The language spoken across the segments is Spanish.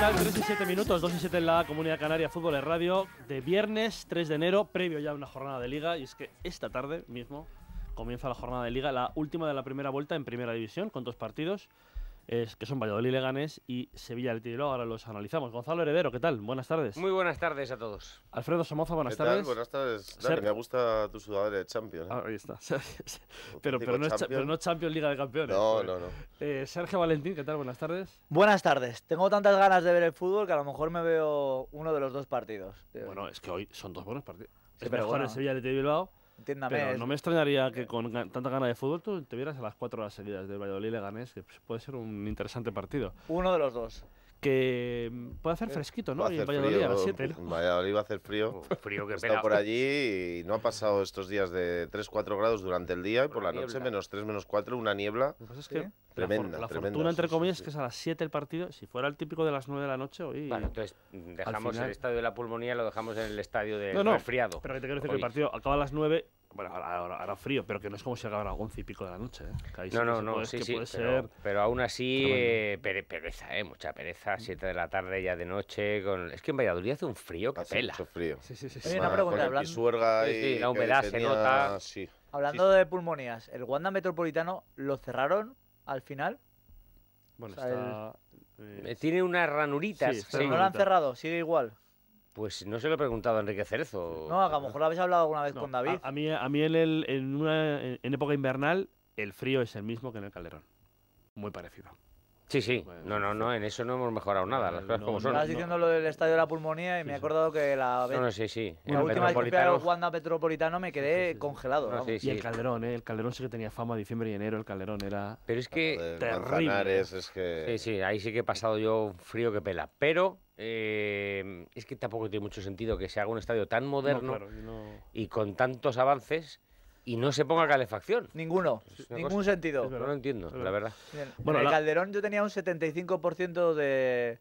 tal? 3 y 7 minutos, 2 y 7 en la Comunidad Canaria Fútbol de Radio de viernes 3 de enero, previo ya a una jornada de liga. Y es que esta tarde mismo comienza la jornada de liga, la última de la primera vuelta en primera división, con dos partidos es, que son Valladolid Leganés y Sevilla del Bilbao. Ahora los analizamos. Gonzalo Heredero, ¿qué tal? Buenas tardes. Muy buenas tardes a todos. Alfredo Somoza, buenas ¿Qué tardes. Tal? Buenas tardes. Dale, me gusta tu sudadera de Champions. ¿eh? Ah, ahí está. pero, pero, no es, pero, no Champions Liga de Campeones. No, no, no. Eh, Sergio Valentín, ¿qué tal? Buenas tardes. Buenas tardes. Tengo tantas ganas de ver el fútbol que a lo mejor me veo uno de los dos partidos. Bueno, es que hoy son dos buenos partidos. Sí, es pero mejor bueno. el Sevilla del Bilbao. Entiéndame. Pero no me extrañaría que con tanta gana de fútbol tú te vieras a las cuatro horas seguidas del Valladolid Leganés, que pues, puede ser un interesante partido. Uno de los dos. Que mm, puede hacer fresquito, ¿no? Va a Y en hacer Valladolid a las frío, 7. en Valladolid va a hacer frío. Uf, frío que pela. estado por allí y no ha pasado estos días de 3-4 grados durante el día y por la la noche menos 3, menos 4, una niebla. Lo que pasa es Sí. que la, for- Tremenda, la tremenda, fortuna, entre sí, sí, comillas, sí. es que es a las 7 el partido. Si fuera el típico de las 9 de la noche, hoy. Bueno, entonces dejamos final- el estadio de la pulmonía, lo dejamos en el estadio del No, no, resfriado. Pero que te quiero decir que Hoy. el partido acaba a las 9. Bueno, ahora, ahora- ahora frío, pero que no es como si acabara a 11 y pico de la noche. ¿eh? Que ahí sí No, no, no, puede- sí, que sí, puede pero, ser. pero aún así eh, pere- pereza, ¿eh? Mucha pereza, 7 de la tarde ya de noche. Con... Es que en Valladolid hace un frío que Hace pela. mucho frío. Sí, sí, sí. sí. Oye, una pregunta, hablando- Pisuerga Sí, y sí, la humedad se nota. Sí. Hablando de pulmonías, ¿el Wanda Metropolitano lo cerraron al final? Bueno, o sea, está. eh, Eh, Tiene unas ranuritas. Sí, sí. está ¿No lo han cerrado? ¿Sigue igual? Pues no se lo he preguntado a Enrique Cerezo. No, a lo mejor lo habéis hablado alguna vez no, con David. A, a mí, a mí en, el, en, una, en época invernal, el frío es el mismo que en el Calderón. Muy parecido. Sí, sí. No, no, no, en eso no hemos mejorado nada, las cosas No, como son. Estabas no. diciendo lo del estadio de la pulmonía y Sí, me he acordado que la, vez- No, no, sí, sí. la El última vez que fui Wanda Metropolitano me quedé Sí, sí, sí. congelado. No, vamos. sí, Y el Calderón, ¿eh? El Calderón sí que tenía fama, diciembre y enero, el Calderón era... Pero es que terrible. Es que... Sí, sí, ahí sí que he pasado yo un frío que pela. Pero eh, es que tampoco tiene mucho sentido que se haga un estadio tan moderno No, claro, y no- y con tantos avances y no se ponga calefacción. Ninguno. Ningún cosa- sentido. No lo entiendo, la verdad. verdad. Bien. Bueno, en el la- Calderón yo tenía un 75% de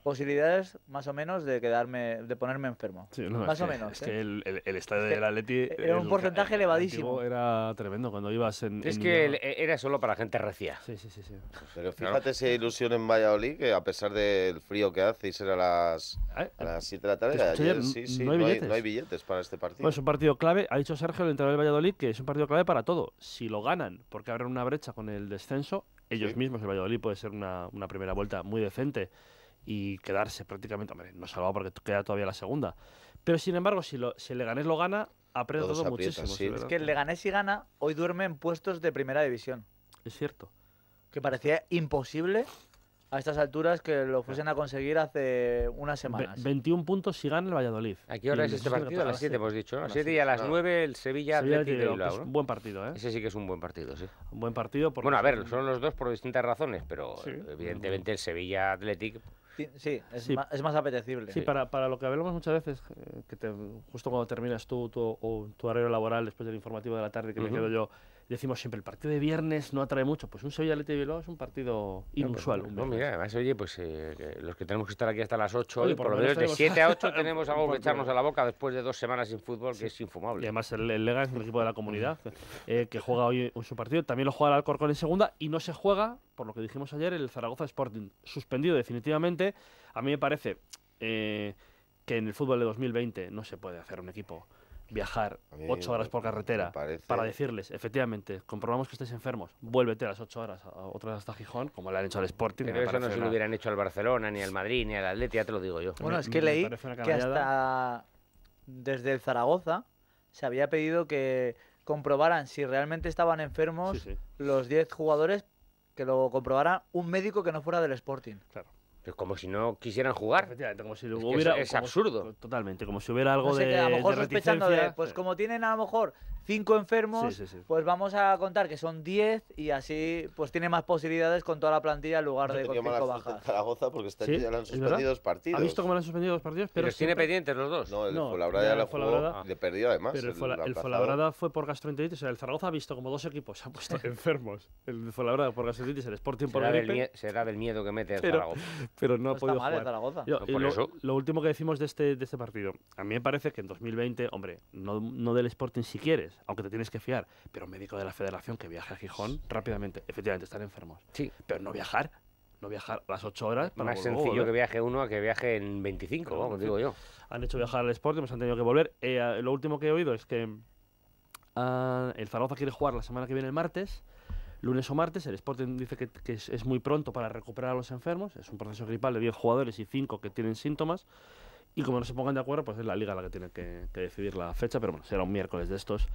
posibilidades, más o menos, de quedarme, de ponerme enfermo. Sí, no, Más es o que- menos, Es ¿eh? que el, el- el estadio del Atleti... era un el- porcentaje el elevadísimo. Era tremendo cuando ibas en... Es en que el- era solo para gente recia. Sí, sí, sí. sí. Pero fíjate si hay ilusión en Valladolid, que a pesar del frío que hace y ser a las, Eh, a las 7 de la tarde, ayer ayer, sí, sí, no hay no hay, billetes. no hay billetes para este partido. Bueno, es un partido clave. Ha dicho Sergio, el entrenador del Valladolid, que es un partido clave para todo. Si lo ganan, porque abren una brecha con el descenso, ellos Sí. mismos, el Valladolid, puede ser una, una primera vuelta muy decente y quedarse prácticamente, hombre, no salvado porque queda todavía la segunda. Pero sin embargo, si, lo, si el Leganés lo gana, aprieta Todo muchísimo. sí. Es que el Leganés si gana, hoy duerme en puestos de primera división. Es cierto. Que parecía imposible a estas alturas que lo fuesen a conseguir hace unas Ve- semanas. 21 puntos si gana el Valladolid. ¿A qué hora es este partido? A las 7 siete. hemos dicho. A las las 7 y a las no. 9 el Sevilla Sevilla Athletic de Bilbao, un buen partido, ¿eh? Ese sí que es un buen partido, sí. Un buen partido. porque Bueno, a ver, son- los dos por distintas razones, pero Sí. evidentemente el Sevilla Athletic Ti- Sí, es, Sí. Más, es más apetecible. Sí, para, para lo que hablamos muchas veces, eh, que te- justo cuando terminas tú tu, o tu horario laboral después del informativo de la tarde que me Ujú. quedo yo, decimos siempre, el partido de viernes no atrae mucho. Pues un Sevilla de Bilbao es un partido inusual. No, mira, además, oye, pues eh, que los que tenemos que estar aquí hasta las 8, Oye, hoy, por por lo menos de menos 7 a 8 tenemos algo que echarnos a la boca después de dos semanas sin fútbol, que es Y infumable. además el, el Lega es un equipo de la comunidad eh, que juega hoy en su partido. También lo juega el Alcorcón en segunda y no se juega, por lo que dijimos ayer, el Zaragoza Sporting. Suspendido definitivamente. A mí me parece eh, que en el fútbol de 2020 no se puede hacer un equipo viajar ocho horas por carretera parece- para decirles, efectivamente, comprobamos que estáis enfermos, vuélvete a las ocho horas a, otra vez hasta Gijón, como le han hecho al Sporting. Pero eso no se lo una- hubieran hecho al Barcelona, ni al Madrid, ni al Atleti, ya te lo digo yo. Bueno, Me- es que leí que hasta desde el Zaragoza se había pedido que comprobaran si realmente estaban enfermos Sí, sí, los 10 jugadores, que lo comprobara un médico que no fuera del Sporting. claro. Pero como si no quisieran jugar. Efectivamente, como si que hubiera... es como- absurdo. Totalmente, como si hubiera algo No sé, de que a lo mejor de sospechando de, pues Sí. como tienen a lo mejor cinco enfermos, Sí, sí, sí. pues vamos a contar que son 10 y así pues tiene más posibilidades con toda la plantilla en lugar de con cinco bajas. Zaragoza porque este Sí, año ya le han suspendido dos partidos. ¿Ha visto cómo le han suspendido dos partidos? Pero Pero los tiene siempre- pendientes los dos. No, el No, Fuenlabrada ya la jugó de perdido además. Pero el, el aplazado. Fuenlabrada fue por gastroenteritis. O sea, el Zaragoza ha visto como dos equipos se han puesto enfermos. El Fuenlabrada por gastroenteritis, el Sporting por gripe. será del miedo que mete el Pero- Zaragoza. Pero no, No ha está podido mal jugar. Zaragoza. Yo- No, y por lo, eso. lo último que decimos de este, de este partido, a mí me parece que en 2020, hombre, no, no del Sporting si quieres, aunque te tienes que fiar, pero un médico de la federación que viaje a Gijón rápidamente, efectivamente están enfermos. Sí. Pero no viajar, no viajar las 8 horas. Para Más sencillo volver. que viaje uno a que viaje en 25, Claro, vamos, digo yo. Han hecho viajar al Sporting, pues han tenido que volver. Eh, lo último que he oído es que ah, el Zaragoza quiere jugar la semana que viene el martes, lunes o martes. El Sporting dice que, que es, es muy pronto para recuperar a los enfermos. Es un proceso gripal de 10 jugadores y 5 que tienen síntomas. Y como no se pongan de acuerdo, pues es la liga la que tiene que, que decidir la fecha. Pero bueno, será un miércoles de estos.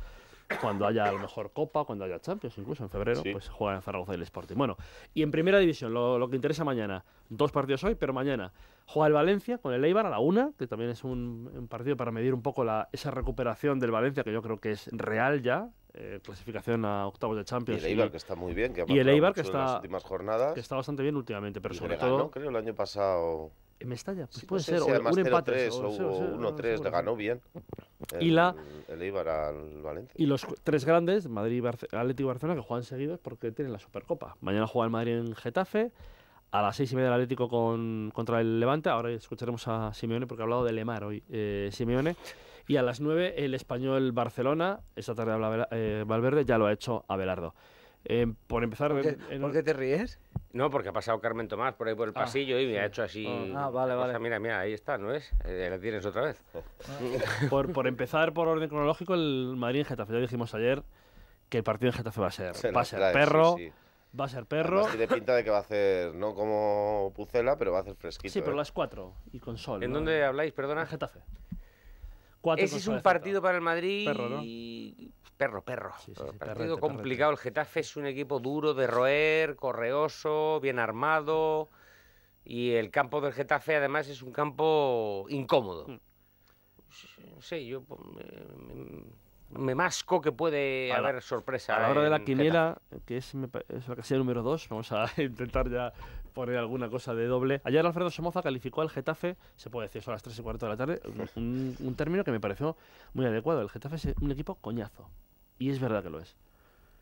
Cuando haya a lo mejor Copa, cuando haya Champions, incluso en febrero, Sí. pues juega en Zaragoza y el Sporting. Bueno, y en primera división, lo, lo que interesa mañana, dos partidos hoy, pero mañana juega el Valencia con el Eibar a la una, que también es un, un partido para medir un poco la, esa recuperación del Valencia, que yo creo que es real ya, eh, clasificación a octavos de Y Champions. el Eibar, que está muy bien, que ha y el Eibar, que en las está- últimas jornadas. que está bastante bien últimamente, pero y sobre ganó, todo creo, el año pasado. En Mestalla, pues Sí, no puede sé ser, si o un empate. 0-3 o- o sí, sí, 1-3, le seguro, ganó bien. Y la- El Eibar al Valencia. Y los tres grandes, Madrid, Barce- Atlético y Barcelona, que juegan seguidos porque tienen la Supercopa. Mañana juega el Madrid en Getafe, a las seis y media el Atlético con, contra el Levante. Ahora escucharemos a Simeone porque ha hablado de Lemar hoy, eh, Simeone. Y a las nueve el español Barcelona. Esta tarde habla eh, Valverde, ya lo ha hecho Abelardo. Eh, por empezar, ¿Por qué, en- en- por qué te ríes? No, porque ha pasado Carmen Tomás por ahí por el Ah, pasillo y me sí. ha hecho así. Ah, ah, vale, cosa. vale. Mira, mira, ahí está, ¿no es? Eh, la tienes otra vez. por, por empezar por orden cronológico, el Madrid en Getafe. Ya dijimos ayer que el partido en Getafe va a ser, Se va a ser trae, perro, sí. va a ser perro. Además, tiene pinta de que va a hacer, no como Pucela, pero va a hacer fresquito. Sí, pero ¿eh? las cuatro y con sol. ¿En ¿no? dónde habláis, En perdona? Getafe. Cuatro Ese es un partido para el Madrid. Perro, ¿no? Perro, perro. Sí, sí, sí, partido perrete, complicado. El Getafe es un equipo duro de roer, correoso, bien armado. Y el campo del Getafe, además, es un campo incómodo. Mm. No sé, yo pues, me, masco que puede A la- haber sorpresa. A la hora de la quiniela, que es, la casilla número 2, vamos a intentar ya poner alguna cosa de doble. Ayer Alfredo Somoza calificó al Getafe, se puede decir, son las 3 y cuarto de la tarde, un, un término que me pareció muy adecuado. El Getafe es un equipo coñazo. Y es verdad que lo es.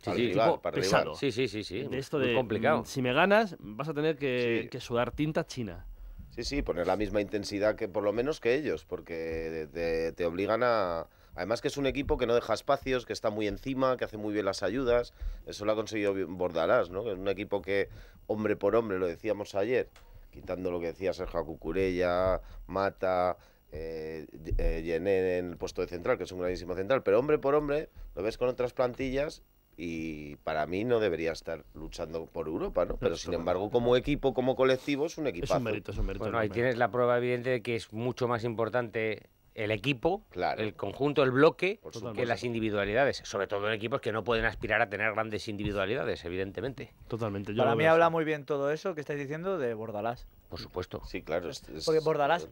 Para sí, rival, para pesado. rival. Sí, sí, sí, sí. de esto muy de, complicado. mm, si me ganas, vas a tener que, Sí. que sudar tinta china. Sí, sí, poner la misma intensidad que por lo menos que ellos, porque te, te obligan a... Además que es un equipo que no deja espacios, que está muy encima, que hace muy bien las ayudas. Eso lo ha conseguido Bordalás, ¿no? Que es un equipo que, hombre por hombre, lo decíamos ayer, quitando lo que decía Sergio Cucurella, Mata, eh, eh, Yené en el puesto de central, que es un grandísimo central, pero hombre por hombre, lo ves con otras plantillas y para mí no debería estar luchando por Europa, ¿no? Pero sin embargo, como equipo, como colectivo, es un Es equipazo. un mérito, es un mérito. Bueno, ahí tienes la prueba evidente de que es mucho más importante el equipo, Claro. el conjunto, el bloque, que las individualidades. Sobre todo en equipos que no pueden aspirar a tener grandes individualidades, evidentemente. Totalmente. yo Para mí habla muy bien todo eso que estáis diciendo de Bordalás. Por supuesto. Sí, claro. es- es- Porque Bordalás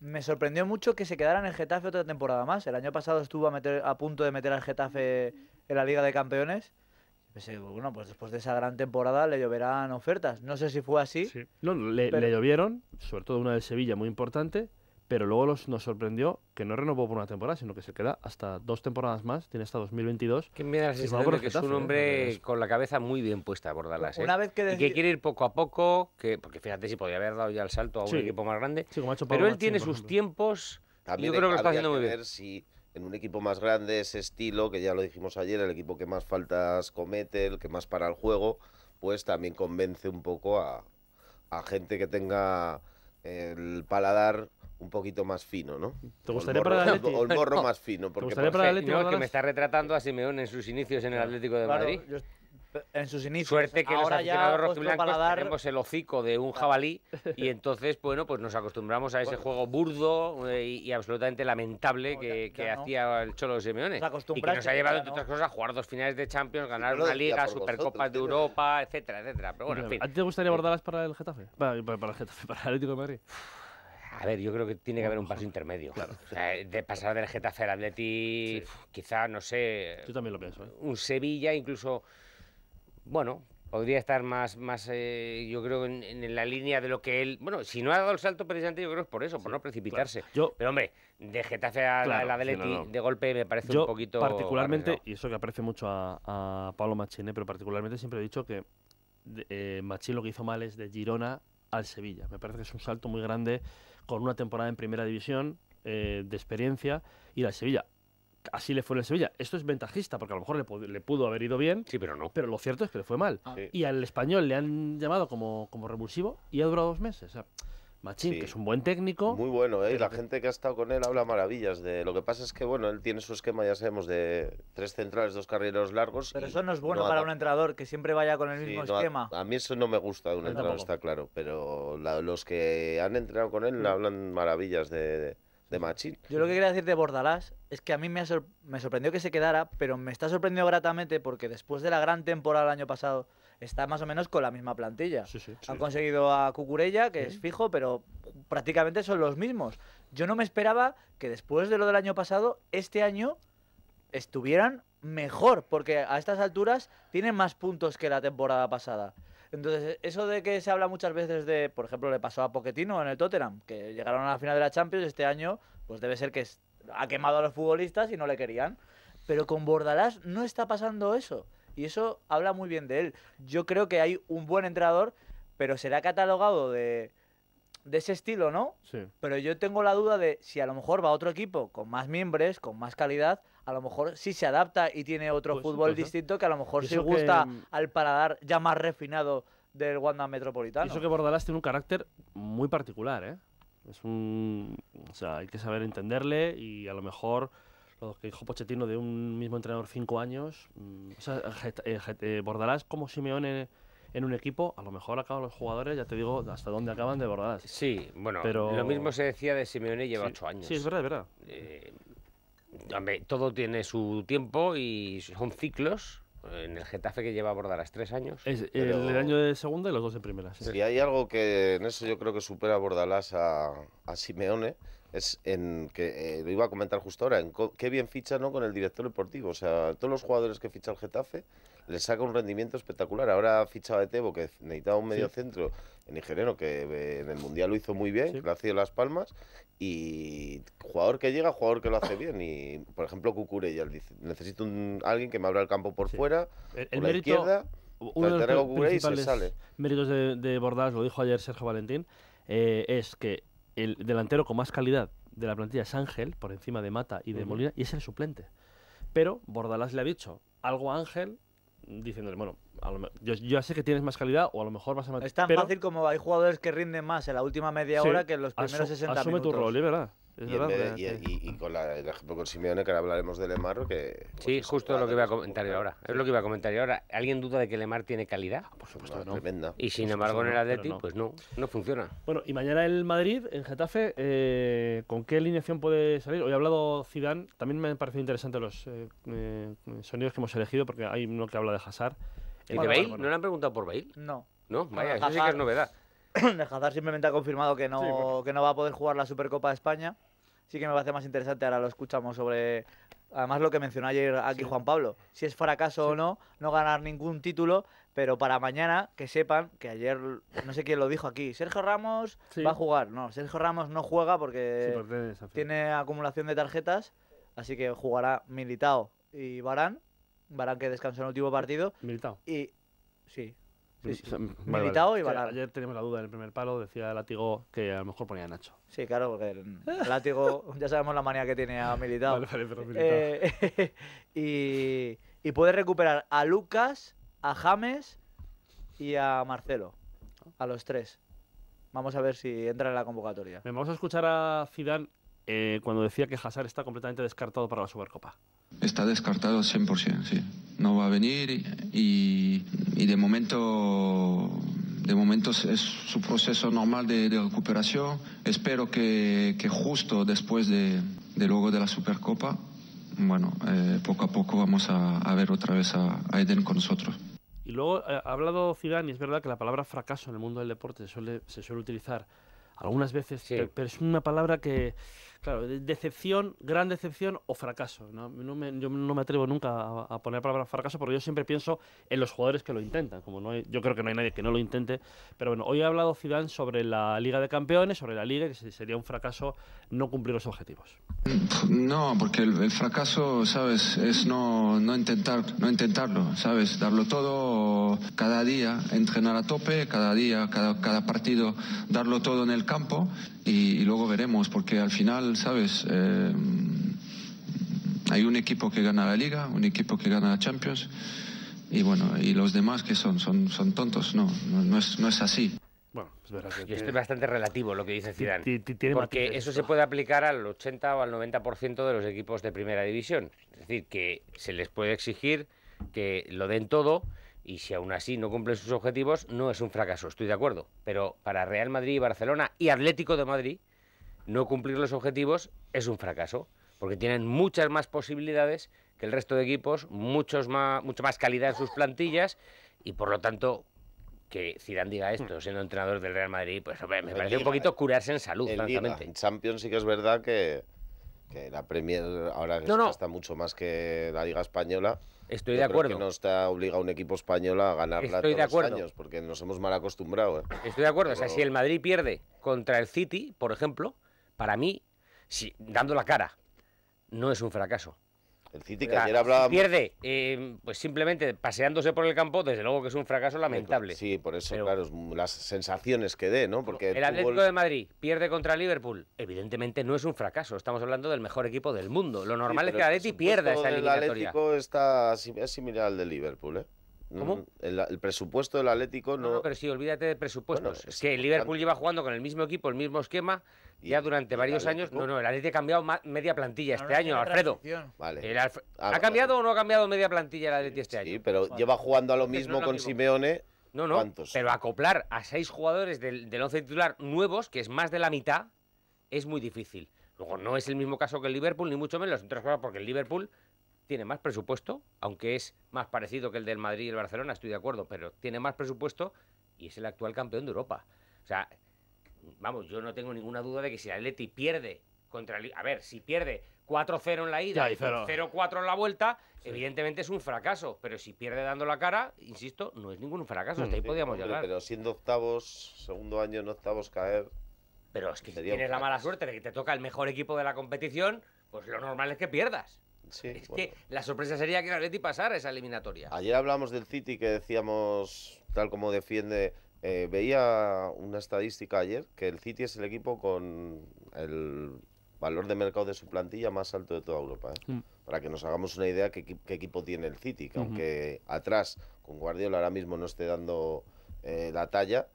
me sorprendió mucho que se quedara en el Getafe otra temporada más. El año pasado estuvo a, meter, a punto de meter al Getafe en la Liga de Campeones. Pensé, bueno, pues después de esa gran temporada le lloverán ofertas. No sé si fue así. Sí. No, le, Pero- le llovieron, sobre todo una de Sevilla muy importante, pero luego los, nos sorprendió que no renovó por una temporada, sino que se queda hasta dos temporadas más, tiene hasta 2022. Que me da la sensación por de que es un hombre con la cabeza muy bien puesta, Bordalás. ¿eh? Una vez que Y que quiere ir poco a poco, que porque fíjate si podía haber dado ya el salto a un Sí. equipo más grande. Sí, como ha hecho Pero él Machín, tiene sus tiempos. También Yo creo que lo está haciendo muy bien. ver si en un equipo más grande, ese estilo, que ya lo dijimos ayer, el equipo que más faltas comete, el que más para el juego, pues también convence un poco a, a gente que tenga el paladar un poquito más fino, ¿no? ¿Te O el gustaría morro- para el Atleti? O el morro más fino. Porque gustaría por para el Atleti, No, que me está retratando a Simeone en sus inicios en el Atlético de Claro, Madrid. yo- en sus inicios. Suerte que los Ahora ya aficionados rojiblancos paladar- tenemos el hocico de un jabalí y entonces, bueno, pues nos acostumbramos a ese juego burdo eh, y, y absolutamente lamentable No, que, ya- que ya no. hacía el Cholo Simeone. Y que nos ha llevado, entre no. otras cosas, a jugar dos finales de Champions, ganar no una liga, Supercopas vosotros, de. Europa, etcétera, etcétera. Pero bueno, en fin. ¿A ti te gustaría Bordalás para el Getafe? Para, para- para el Getafe, para el Atlético de Madrid. A ver, yo creo que tiene que haber un paso intermedio. O sea, de pasar del Getafe al Atleti, uf, quizá, no sé, Yo también lo pienso. ¿eh? un Sevilla, incluso, bueno, podría estar más, más eh, yo creo, en, en la línea de lo que él. Bueno, si no ha dado el salto precisamente, yo creo que es por eso, por no precipitarse. Yo, Pero hombre, de Getafe a Claro, la sí, Atleti, no, no. de golpe me parece yo un poquito. particularmente, y eso que aprecio mucho a, a Pablo Machín, ¿eh? pero particularmente siempre he dicho que eh, Machín lo que hizo mal es de Girona al Sevilla. Me parece que es un salto muy grande con una temporada en primera división, eh, de experiencia, ir al Sevilla. así le fue en el Sevilla. Esto es ventajista, porque a lo mejor le, le pudo haber ido bien, Sí, pero no. pero lo cierto es que le fue mal. Sí. Y al español le han llamado como, como revulsivo y ha durado dos meses. O sea, Machín, Sí. que es un buen técnico. Muy bueno, ¿eh? Y la gente que ha estado con él habla maravillas de... Lo que pasa es que, bueno, él tiene su esquema, ya sabemos, de tres centrales, dos carrileros largos. Pero eso no es bueno para un entrenador que siempre vaya con el Sí, mismo no, esquema. A, mí eso no me gusta de un entrenador, tampoco. está claro. Pero la- los que han entrenado con él hablan maravillas de, de, de Machín. Yo lo que quería decir de Bordalás es que a mí me, ha sor- me sorprendió que se quedara, pero me está sorprendiendo gratamente porque después de la gran temporada del año pasado está más o menos con la misma plantilla. Sí, sí. Han conseguido a Cucurella, que es fijo, pero prácticamente son los mismos. Yo no me esperaba que después de lo del año pasado, este año estuvieran mejor, porque a estas alturas tienen más puntos que la temporada pasada. Entonces, eso de que se habla muchas veces de, por ejemplo, le pasó a Pochettino en el Tottenham, que llegaron a la final de la Champions este año, pues debe ser que ha quemado a los futbolistas y no le querían. Pero con Bordalás no está pasando eso. Y eso habla muy bien de él. Yo creo que hay un buen entrenador, pero será catalogado de, de ese estilo, ¿no? Sí. Pero yo tengo la duda de si a lo mejor va a otro equipo con más miembros, con más calidad, a lo mejor sí se adapta y tiene otro Pues fútbol puede ser. distinto que a lo mejor Y sí eso que, gusta mm, al paladar ya más refinado del Wanda Y Metropolitano. eso que Bordalás tiene un carácter muy particular, ¿eh? Es un... O sea, hay que saber entenderle y a lo mejor lo que dijo Pochettino de un mismo entrenador cinco años... mm, o sea, eh, Bordalás como Simeone en un equipo, a lo mejor acaban los jugadores, ya te digo, hasta dónde acaban de Bordalás. Sí, bueno, Pero- lo mismo se decía de Simeone lleva Sí, ocho años. Sí, es verdad, es verdad. Eh, hombre, todo tiene su tiempo y son ciclos. En el Getafe que lleva a Bordalas tres años. Es el, Pero- el año de segunda y los dos de primera. sí. Si hay algo que en eso yo creo que supera a Bordalás a, a Simeone, es en que eh, lo iba a comentar justo ahora, en co- qué bien ficha ¿no? con el director deportivo. O sea, todos los jugadores que ficha el Getafe le saca un rendimiento espectacular. Ahora ha fichado a Etebo, que necesitaba un medio centro nigeriano, que eh, en el Mundial lo hizo muy bien, Sí. que le ha sido las palmas. Y jugador que llega, jugador que lo hace bien. Y, por ejemplo, Cucurella dice, necesito un, alguien que me abra el campo por Sí. fuera, El, el por la mérito, izquierda. uno de los principales sale. méritos de, de Bordalás, lo dijo ayer Sergio Valentín, eh, es que el delantero con más calidad de la plantilla es Ángel, por encima de Mata y de. Molina, y es el suplente. Pero Bordalás le ha dicho algo a Ángel, diciéndole, bueno, a lo yo, ya sé que tienes más calidad, o a lo mejor vas a. Es tan pero fácil como hay jugadores que rinden más en la última media Sí, hora que en los primeros 60 asume minutos. tu rol, es verdad. Es Y, en verdad, vez de- y- que- y- y con la- el ejemplo con Simeone, que ahora hablaremos de Lemar, que... pues Sí, justo lo que iba a comentar ahora. Es lo que iba a comentar yo ahora. ¿Alguien duda de que Lemar tiene calidad? por supuesto no. Tremenda. Y sin embargo en el Atleti, no. pues no, no funciona. Bueno, y mañana el Madrid, en Getafe, eh, ¿con qué alineación puede salir? Hoy ha hablado Zidane, también me han parecido interesantes los eh, eh, sonidos que hemos elegido, porque hay uno que habla de Hazard. ¿Y el de Bale? ¿No le han preguntado por Bale? No. No, vaya, eso sí que es novedad. Hazard simplemente ha confirmado que no, Sí, bueno. que no va a poder jugar la Supercopa de España. Sí que me parece más interesante, ahora lo escuchamos sobre... Además lo que mencionó ayer aquí Sí. Juan Pablo, si es fracaso o no, no ganar ningún título, pero para mañana que sepan que ayer, no sé quién lo dijo aquí, Sergio Ramos Sí. va a jugar. No, Sergio Ramos no juega porque porque tiene acumulación de tarjetas, así que jugará Militao y Barán. Barán que descansó en el último partido. Militao. Y sí, sí, sí. O sea, vale, Militao vale. y Varane. Ayer teníamos la duda en el primer palo, decía Látigo que a lo mejor ponía a Nacho. Sí, claro, porque el látigo, ya sabemos la manía que tiene a Militao. Vale, vale, pero Militao. Eh, y, y puede recuperar a Lucas, a James y a Marcelo. A los tres. Vamos a ver si entra en la convocatoria. Bien, Vamos a escuchar a Zidane eh, cuando decía que Hazard está completamente descartado para la Supercopa. Está descartado 100%, sí. No va a venir y, y- de momento, de momento es- su proceso normal de, de recuperación. Espero que, que justo después de, de luego de la Supercopa, bueno, eh, poco a poco vamos a, a ver otra vez a, a Eden con nosotros. Y luego eh, ha hablado Zidane y es verdad que la palabra fracaso en el mundo del deporte se suele, se suele utilizar algunas veces, Sí. pe- pero, es una palabra que, claro, de- decepción, gran decepción o fracaso. ¿no? Me- yo no me atrevo nunca a, a poner la palabra fracaso porque yo siempre pienso en los jugadores que lo intentan. Como no hay- yo creo que no hay nadie que no lo intente. Pero bueno, hoy ha hablado Zidane sobre la Liga de Campeones, sobre la Liga, que se- sería un fracaso no cumplir los objetivos. No, porque el, el fracaso, ¿sabes? Es no, no, intentar, no intentarlo, ¿sabes? Darlo todo cada día, entrenar a tope, cada día, cada, cada partido, darlo todo en el campo y, y luego veremos, porque al final, ¿sabes? Eh, hay un equipo que gana la liga, un equipo que gana la Champions y bueno, y los demás que son, son, son tontos, no, no, no es, no es así. Bueno, es verdad que Yo tiene- estoy bastante relativo lo que dice Zidane. tiene Porque matices eso se puede aplicar al 80 o al 90% de los equipos de primera división. Es decir, que se les puede exigir que lo den todo y si aún así no cumplen sus objetivos, no es un fracaso, estoy de acuerdo. Pero para Real Madrid y Barcelona y Atlético de Madrid, no cumplir los objetivos es un fracaso. Porque tienen muchas más posibilidades que el resto de equipos, muchos más, mucha más calidad en sus plantillas y por lo tanto que Zidane diga esto siendo entrenador del Real Madrid, pues me parece un poquito curarse en salud, francamente. en Champions sí que es verdad que, que la Premier ahora No, no. está mucho más que la Liga Española. Estoy Yo de creo acuerdo. que no está obligado un equipo español a ganarla Estoy de todos acuerdo. los años, porque nos hemos mal acostumbrado. ¿eh? Estoy de acuerdo. O sea, si el Madrid pierde contra el City, por ejemplo, para mí, si, dando la cara, no es un fracaso. El City que ayer si hablábamos... pierde, eh, pues simplemente paseándose por el campo, desde luego que es un fracaso lamentable. Sí, por eso, Pero- claro, las sensaciones que dé, ¿no? Porque el Atlético de Madrid pierde contra el Liverpool. Evidentemente no es un fracaso. Estamos hablando del mejor equipo del mundo. Lo normal Sí, es que el el Atleti pierda del eliminatoria. Atlético está, es similar al del Liverpool, ¿eh? ¿Cómo? Mm, El, el presupuesto del Atlético No, no... no, pero sí, olvídate de presupuestos. Bueno, es es que el. Liverpool lleva jugando con el mismo equipo, el mismo esquema, Y- ya durante varios años. Atlético- No, no, el Atleti ha cambiado media plantilla este año, Alfredo. transición. Vale. El Alf- Ah, ¿Ha vale. cambiado o no ha cambiado media plantilla el Atleti este Sí, año? pero lleva jugando a lo mismo lo con mismo. Simeone. No, no, ¿Cuántos? pero acoplar a seis jugadores del, del once titular nuevos, que es más de la mitad, es muy difícil. Luego, no es el mismo caso que el Liverpool, ni mucho menos, entre otras cosas, porque el Liverpool tiene más presupuesto, aunque es más parecido que el del Madrid y el Barcelona, estoy de acuerdo, pero tiene más presupuesto y es el actual campeón de Europa. O sea, vamos, yo no tengo ninguna duda de que si el Atleti pierde contra el... A ver, si pierde 4-0 en la ida y y cero. 0-4 en la vuelta, evidentemente es un fracaso. Pero si pierde dando la cara, insisto, no es ningún fracaso. Hasta ahí Sí, podíamos hombre, llegar. Pero, Pero siendo octavos, segundo año en octavos caer. es que si tienes la mala suerte de que te toca el mejor equipo de la competición, pues lo normal es que pierdas. Sí, Es bueno. que la sorpresa sería que el Atleti pasara esa eliminatoria. Ayer hablamos del City que decíamos, tal como defiende, eh, veía una estadística ayer que el City es el equipo con el valor de mercado de su plantilla más alto de toda Europa. ¿eh? Mm. Para que nos hagamos una idea qué, equi- qué equipo tiene el City, que aunque atrás con Guardiola ahora mismo no esté dando eh, la talla,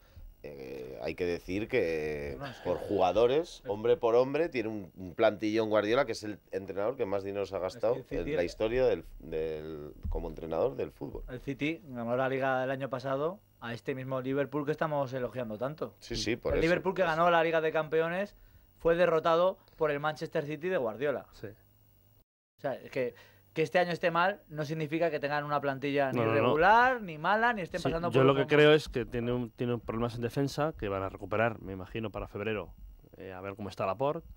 eh, hay que decir que por jugadores, hombre por hombre, tiene un, un plantillón Guardiola que es el entrenador que más dinero se ha gastado City- en la historia del, del- como entrenador del fútbol. El City ganó la liga del año pasado a este mismo Liverpool que estamos elogiando tanto. Sí, sí, por el eso. Liverpool que ganó la Liga de Campeones fue derrotado por el Manchester City de Guardiola. Sí. O sea, es que, que este año esté mal no significa que tengan una plantilla ni No, no, no. regular, ni mala, ni estén Sí, pasando yo por lo un que creo es que tiene, un, tiene un problemas en defensa que van a recuperar, me imagino, para febrero, eh, a ver cómo está Laporte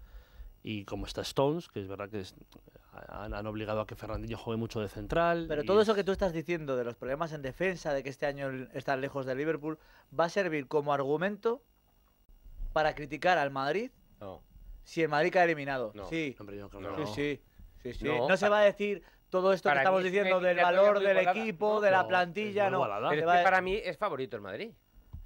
y cómo está Stones, que es verdad que es- han, han obligado a que Fernandinho juegue mucho de central. Pero todo eso es- que tú estás diciendo de los problemas en defensa, de que este año están lejos del Liverpool, va a servir como argumento para criticar al Madrid No. si el Madrid cae eliminado. No. Sí, Hombre, yo creo No. que sí, sí, sí, sí. No, No, se va a decir todo esto que estamos diciendo del valor del igualada. equipo, de la No, plantilla, no. Pero es que para mí es favorito el Madrid.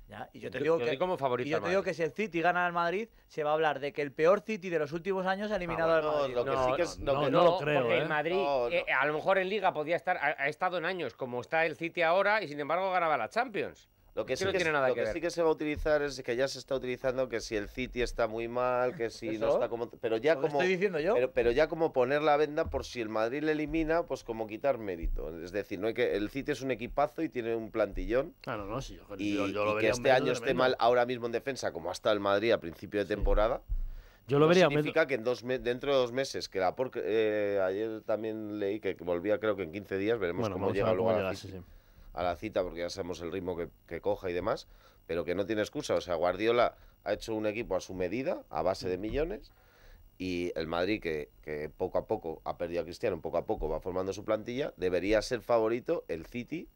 Ya, y yo te digo yo que como favorito y yo al te digo que si el City gana al Madrid, se va a hablar de que el peor City de los últimos años ha eliminado al bueno, Madrid. lo que No, sí que es- no, lo que no lo creo, porque ¿eh? el Madrid, No, no. eh, a lo mejor en Liga podía estar, ha, ha estado en años como está el City ahora y sin embargo ganaba la Champions. Lo que, sí no que, tiene nada lo que que sí que se va a utilizar es que ya se está utilizando que si el City está muy mal, que si no ¿Eso? está como... Pero ya como... estoy diciendo yo. Pero, pero ya como poner la venda por si el Madrid le elimina, pues como quitar mérito. Es decir, no hay que el City es un equipazo y tiene un plantillón. Ah, no, no, sí, yo, Y, yo- yo lo y que vería este año esté mal ahora mismo en defensa, como ha estado el Madrid a principio de temporada, Yo lo no vería significa que en dos dentro de dos meses, que la por, eh, ayer también leí que volvía creo que en 15 días, veremos Bueno, cómo llega luego a la sí, sí. A la cita porque ya sabemos el ritmo que, que coja y demás, pero que no tiene excusa. O sea, Guardiola ha hecho un equipo a su medida, a base de millones, y el Madrid, que, que poco a poco ha perdido a Cristiano, poco a poco va formando su plantilla, debería ser favorito el City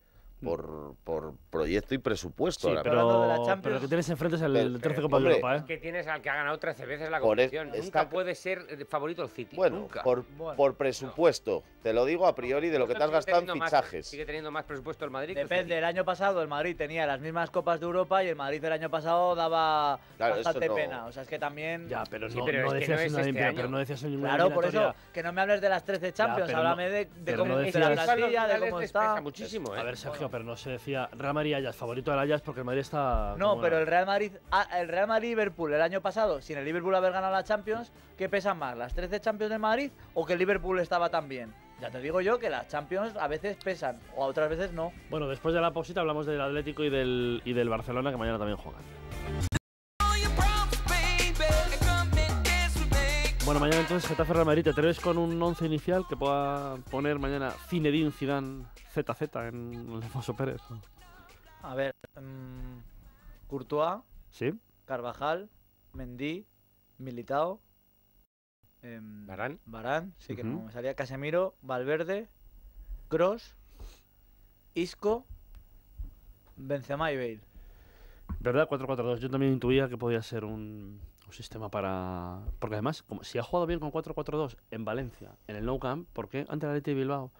por, por proyecto y presupuesto. Sí, pero, hablando de la pero Champions- lo que tienes enfrente es el Pero- 13 Copa de hombre, Europa, ¿eh? Que tienes al que ha ganado 13 veces la e- competición. Nunca está- puede ser eh, favorito el City. Bueno, nunca. por, Bueno. por presupuesto. Te lo digo a priori de lo que te has gastado en teniendo más- fichajes. sigue teniendo más presupuesto el Madrid. que el Depende, City. el año pasado el Madrid tenía las mismas copas de Europa y el Madrid el año pasado daba Claro, bastante no- pena. O sea, es que también. Ya, pero Sí, no, pero no es que decías no es este año. pero no decías ninguna Claro, por eso, que no me hables de las 13 Champions, háblame no- de, cómo no decías- la plantilla, de cómo está. muchísimo, ¿eh? A ver, Sergio, pero no se decía Real Madrid Ajax, favorito del Ajax porque el Madrid está. No, pero una- el Real Madrid, ah, el Real Madrid Liverpool el año pasado, sin el Liverpool haber ganado la Champions, ¿qué pesan más? ¿Las 13 Champions del Madrid o que el Liverpool estaba tan bien? Ya te digo yo que las Champions a veces pesan o a otras veces no. Bueno, después de la pausita hablamos del Atlético y del, y del Barcelona que mañana también juegan. Bueno, mañana entonces Getafe Real Madrid. ¿Te atreves con un 11 inicial que pueda poner mañana Zinedine Zidane ZZ en Alfonso Pérez? A ver, mm, Courtois, ¿Sí? Carvajal, Mendy, Militao, em, Varane. Varane, sí que Ujú. no me salía Casemiro, Valverde, Cross, Isco, Benzema y Bale. ¿Verdad? 4-4-2. Yo también intuía que podía ser un, un sistema para. Porque además, como si ha jugado bien con 4-4-2 en Valencia, en el Nou Camp, ¿por qué ante el Atleti de Bilbao?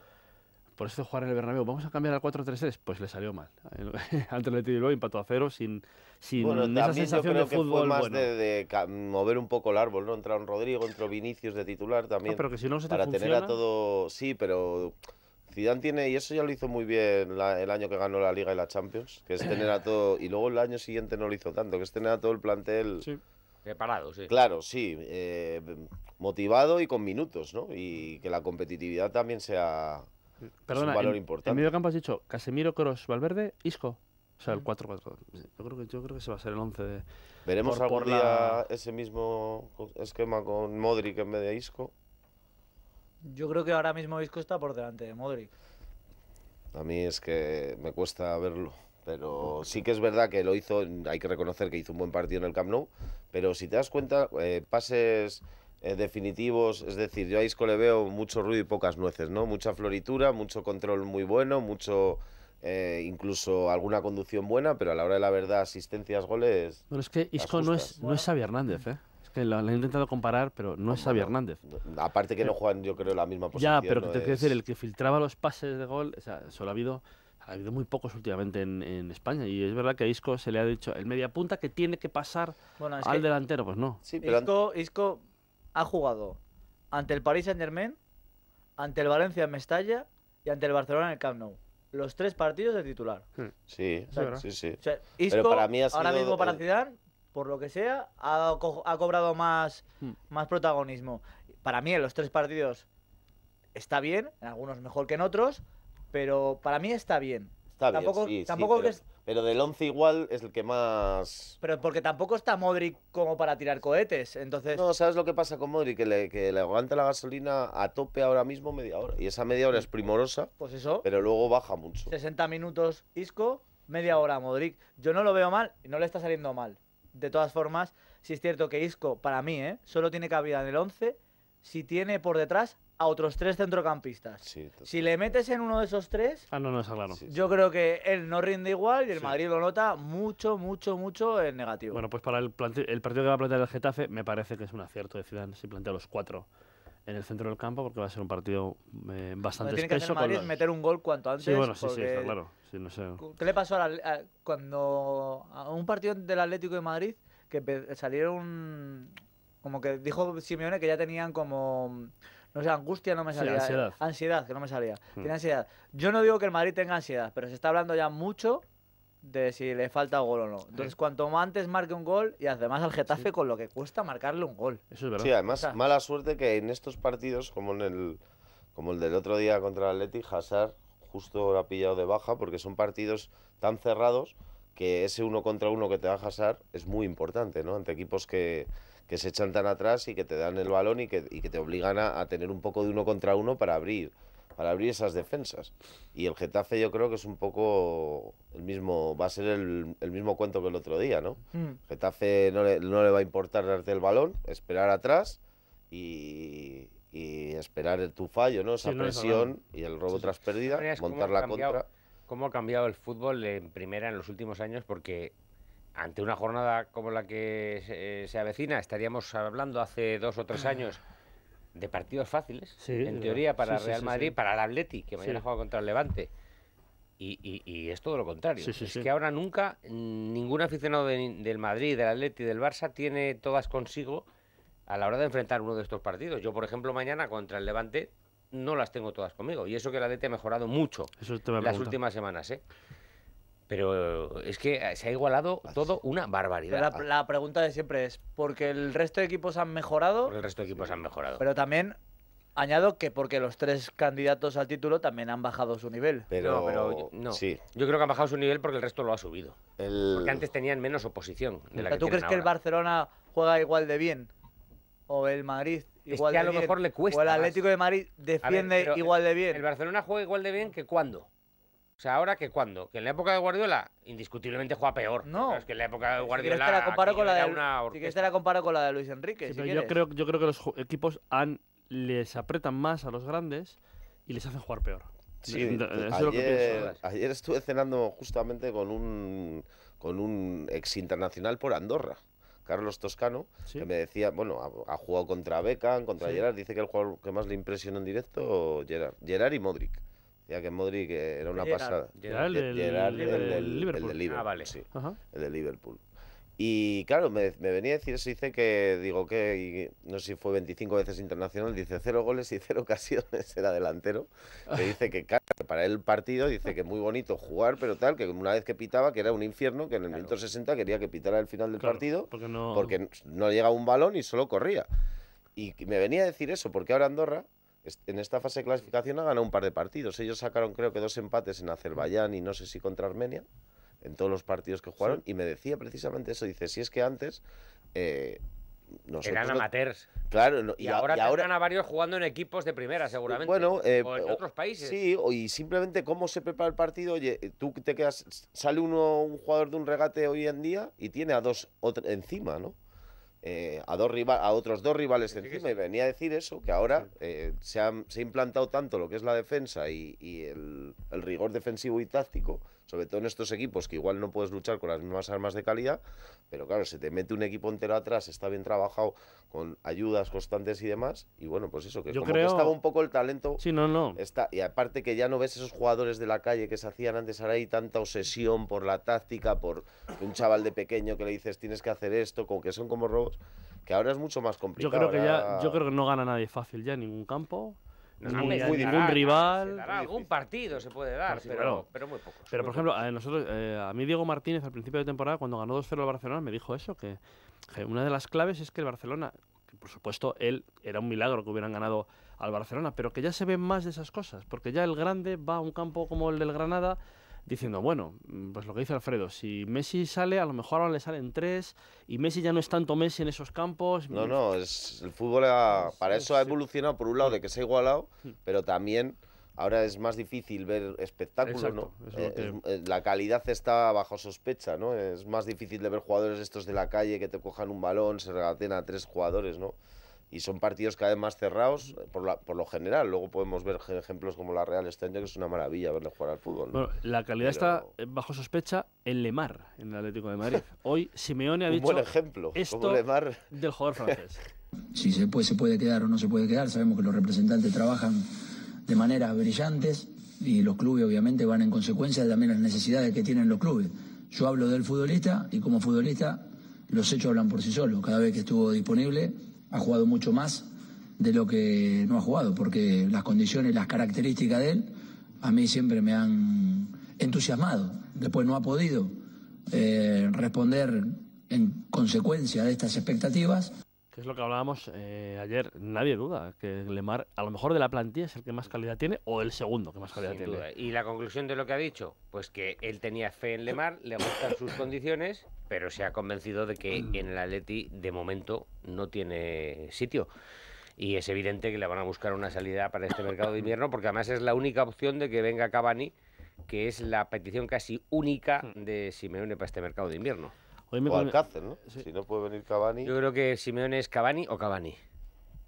Por eso de jugar en el Bernabéu, ¿vamos a cambiar al 4-3-3? Pues le salió mal. ante el Atleti de Bilbao empató a cero sin, sin Bueno, esa también yo sensación creo de que fue fútbol más bueno. de, de mover un poco el árbol, ¿no? Entraron Rodrigo, entró Vinicius de titular Ah, también. pero que si no se te para funciona, tener a todo. Sí, pero Zidane tiene, y eso ya lo hizo muy bien la- el año que ganó la Liga y la Champions, que es tener a todo. Y luego el año siguiente no lo hizo tanto, que es tener a todo el plantel. Sí. Preparado, sí. Claro, sí, eh, motivado y con minutos, ¿no? Y que la competitividad también sea. Perdona, valor en, importante. en medio campo has dicho Casemiro, Cross, Valverde, Isco. O sea, el Mm. 4-4. Yo creo que yo creo que ese va a ser el 11 de... Veremos Por- algún por día ese mismo esquema con Modric en vez de Isco. Yo creo que ahora mismo Isco está por delante de Modric. A mí es que me cuesta verlo. Pero sí que es verdad que lo hizo, hay que reconocer que hizo un buen partido en el Camp Nou. Pero si te das cuenta, eh, pases eh, definitivos, es decir, yo a Isco le veo mucho ruido y pocas nueces, ¿no? Mucha floritura, mucho control muy bueno, mucho eh, incluso alguna conducción buena, pero a la hora de la verdad, asistencias, goles. Bueno, es que Isco no es, no es Xavi Hernández, ¿eh? Es que lo, lo he intentado comparar, pero no es Xavi bueno, Hernández. Aparte que no juegan, yo creo, la misma posición. Ya, pero no te quiero decir, el que filtraba los pases de gol, o sea, solo ha habido, ha habido muy pocos últimamente en, en España. Y es verdad que a Isco se le ha dicho, el mediapunta que tiene que pasar Bueno, al que delantero, pues no. Sí, pero Isco, Isco ha jugado ante el Paris Saint Germain, ante el Valencia en Mestalla y ante el Barcelona en el Camp Nou. Los tres partidos de titular. sí, es verdad. sí, sí. O sea, Isco, para mí ha ahora mismo para el- Zidane, por lo que sea, ha, co- ha cobrado más, Hmm. más protagonismo. Para mí en los tres partidos está bien, en algunos mejor que en otros, pero para mí está bien. Está bien, Tampoco- sí, sí, tampoco pero, es- pero del 11 igual es el que más... Pero porque tampoco está Modric como para tirar cohetes. Entonces, No, ¿sabes lo que pasa con Modric? Que le, que le aguanta la gasolina a tope ahora mismo media hora. Y esa media hora es primorosa, pues eso, pero luego baja mucho. 60 minutos Isco, media hora Modric. Yo no lo veo mal y no le está saliendo mal. De todas formas, sí es cierto que Isco, para mí, ¿eh? solo tiene cabida en el 11 si tiene por detrás a otros tres centrocampistas. Sí, Si le metes en uno de esos tres, Ah, no, no, está claro. sí, sí. yo creo que él no rinde igual y el Sí. Madrid lo nota mucho, mucho, mucho en negativo. Bueno, pues para el, el partido que va a plantear el Getafe, me parece que es un acierto de Zidane si plantea los cuatro en el centro del campo, porque va a ser un partido eh, Lo que bastante tiene que hacer Madrid los- meter un gol cuanto antes. Sí, bueno, sí, sí, está claro. Sí, no sé. ¿Qué le pasó a- cuando a un partido del Atlético de Madrid que salieron como que dijo Simeone que ya tenían como no sé, angustia no me Sí, salía. eh, ansiedad. Ansiedad, que no me salía. Hmm. Tiene ansiedad. Yo no digo que el Madrid tenga ansiedad, pero se está hablando ya mucho de si le falta gol o no. Entonces, cuanto más antes marque un gol y además al Getafe con lo que cuesta marcarle un gol. Eso es verdad. Sí, además, O sea- mala suerte que en estos partidos, como en el como el del otro día contra el Atleti, Hazard justo lo ha pillado de baja, porque son partidos tan cerrados que ese uno contra uno que te da Hazard es muy importante, ¿no? Ante equipos que, que se echan tan atrás y que te dan el balón y que, y que te obligan a, a tener un poco de uno contra uno para abrir para abrir esas defensas. Y el Getafe yo creo que es un poco el mismo, va a ser el, el mismo cuento que el otro día, ¿no? Hmm. Getafe no le, no le va a importar darte el balón, esperar atrás y, y esperar tu fallo, ¿no? Esa Sí, no, presión y el robo Sí, sí. tras pérdida, montar la cambiado. contra. cómo ha cambiado el fútbol en primera en los últimos años, porque ante una jornada como la que se, se avecina, estaríamos hablando hace dos o tres años de partidos fáciles, Sí, en teoría, para Sí, Real sí, Madrid, para el Atleti, que mañana juega contra el Levante. Y, y- y es todo lo contrario. Es que ahora nunca mm, ningún aficionado de- del Madrid, del Atleti, del Barça tiene todas consigo a la hora de enfrentar uno de estos partidos. Yo, por ejemplo, mañana contra el Levante no las tengo todas conmigo. Y eso que el Atleti ha mejorado mucho las últimas semanas, ¿eh? Pero es que se ha igualado todo una barbaridad. la, la pregunta de siempre es, ¿porque el resto de equipos han mejorado? Porque el resto de equipos han mejorado. Pero también añado que porque los tres candidatos al título también han bajado su nivel. Pero, no, pero yo- no. sí, Yo creo que han bajado su nivel porque el resto lo ha subido. el... Porque antes tenían menos oposición de la O sea, que ¿Tú crees que el. Barcelona juega igual de bien? ¿O el Madrid Es igual que a de lo bien? mejor le cuesta ¿O el más. Atlético de Madrid A ver, defiende igual de bien? El Barcelona juega igual de bien que cuándo. O sea, ahora que cuándo. Que en la época de Guardiola, indiscutiblemente juega peor. No. Pero es que en la época de Si quieres Guardiola. te la comparo con la de, una si quieres te orquesta. la comparo con la de Luis Enrique. Sí, si pero yo creo, yo creo que los equipos han, les apretan más a los grandes y les hacen jugar peor. Sí, Eso es lo que ayer, pienso. ayer estuve cenando justamente con un, con un ex internacional por Andorra, Carlos Toscano, Sí. que me decía, bueno, ha, ha jugado contra Beckham, contra Sí. Gerard, dice que el jugador que más le impresionó en directo, Gerard, Gerard y Modric. Decía que Modric era una Gerard. pasada. Gerard, el del- Gerard, el el, Liverpool. de Liverpool, Ah, vale. sí, Ajá. el de Liverpool. Y claro, me, me venía a decir eso, dice que, digo que, y no sé si fue 25 veces internacional, dice cero goles y cero ocasiones, era delantero. Que dice que claro, para él el partido, dice que muy bonito jugar, pero tal, que una vez que pitaba, que era un infierno, que en el Claro. minuto 60 quería que pitara el final del Claro, partido, Porque no. porque no llegaba un balón y solo corría. Y me venía a decir eso, porque ahora Andorra, en esta fase de clasificación, ha ganado un par de partidos. Ellos sacaron, creo que, dos empates en Azerbaiyán y no sé si contra Armenia, en todos los partidos que jugaron. Y me decía precisamente eso. Dice, si es que antes. eh, Eran amateurs. Claro, no- Y, ahora y tendrán a varios jugando en equipos de primera, seguramente. Bueno, eh, o en otros países. Sí, o- y simplemente cómo se prepara el partido. Oye, tú te quedas, sale uno, un jugador de un regate hoy en día y tiene a dos otro- encima, ¿no? Eh, a dos rival, a otros dos rivales encima. Y venía a decir eso, que ahora eh, se, ha, se ha implantado tanto lo que es la defensa y, y el, el rigor defensivo y táctico, sobre todo en estos equipos que igual no puedes luchar con las mismas armas de calidad, pero claro, se te mete un equipo entero atrás, está bien trabajado, con ayudas constantes y demás, y bueno, pues eso, que Yo como creo- que estaba un poco el talento Sí, no, no. Está, y aparte que ya no ves esos jugadores de la calle que se hacían antes, ahora hay tanta obsesión por la táctica, por un chaval de pequeño que le dices tienes que hacer esto, como que son como robos, que ahora es mucho más Yo complicado. creo que ya, yo creo que no gana nadie fácil ya en ningún campo. No, muy dará- rival. se dará algún partido se puede dar, Sí, pero, claro. pero muy pocos. Pero, muy por ejemplo, a nosotros, eh, a mí Diego Martínez al principio de temporada, cuando ganó 2-0 el Barcelona, me dijo eso, que, que una de las claves es que el Barcelona, que por supuesto él era un milagro que hubieran ganado al Barcelona, pero que ya se ven más de esas cosas, porque ya el grande va a un campo como el del Granada diciendo, bueno, mm, pues lo que dice Alfredo, si Messi sale, a lo mejor ahora le salen tres, y Messi ya no es tanto Messi en esos campos. No, no, es, el fútbol ha- para eso ha evolucionado por un lado de que se ha igualado, Mm. pero también ahora es más difícil ver espectáculos, Exacto, ¿no? eso es Eh, que- es- eh, la calidad está bajo sospecha, ¿no? Es más difícil de ver jugadores estos de la calle que te cojan un balón, se regaten a tres jugadores, ¿no? Y son partidos cada vez más cerrados eh, por, la- por lo general. Luego podemos ver ej- ejemplos como la Real este año, que es una maravilla verle jugar al fútbol. ¿no? Bueno, la calidad está Pero- eh, bajo sospecha en Lemar, en el Atlético de Madrid. Hoy Simeone ha un dicho buen ejemplo. esto- Como Lemar, del jugador francés. si se puede, se puede quedar o no se puede quedar. Sabemos que los representantes trabajan de maneras brillantes y los clubes obviamente van en consecuencia de también las necesidades que tienen los clubes. Yo hablo del futbolista y como futbolista los hechos hablan por sí solos. Cada vez que estuvo disponible ha jugado mucho más de lo que no ha jugado, porque las condiciones, las características de él a mí siempre me han entusiasmado. Después no ha podido eh, responder en consecuencia de estas expectativas Que es lo que hablábamos eh, ayer. Nadie duda que Lemar, a lo mejor de la plantilla, es el que más calidad tiene o el segundo que más calidad Sin tiene. duda. Y la conclusión de lo que ha dicho, pues que él tenía fe en Lemar, le gustan sus condiciones, pero se ha convencido de que en el Atleti de momento no tiene sitio. Y es evidente que le van a buscar una salida para este mercado de invierno, porque además es la única opción de que venga Cavani, que es la petición casi única de Simeone para este mercado de invierno. Hoy me o come- Alcácer, ¿no? Sí. Si no puede venir Cavani. Yo creo que Simeone es Cavani o Cavani.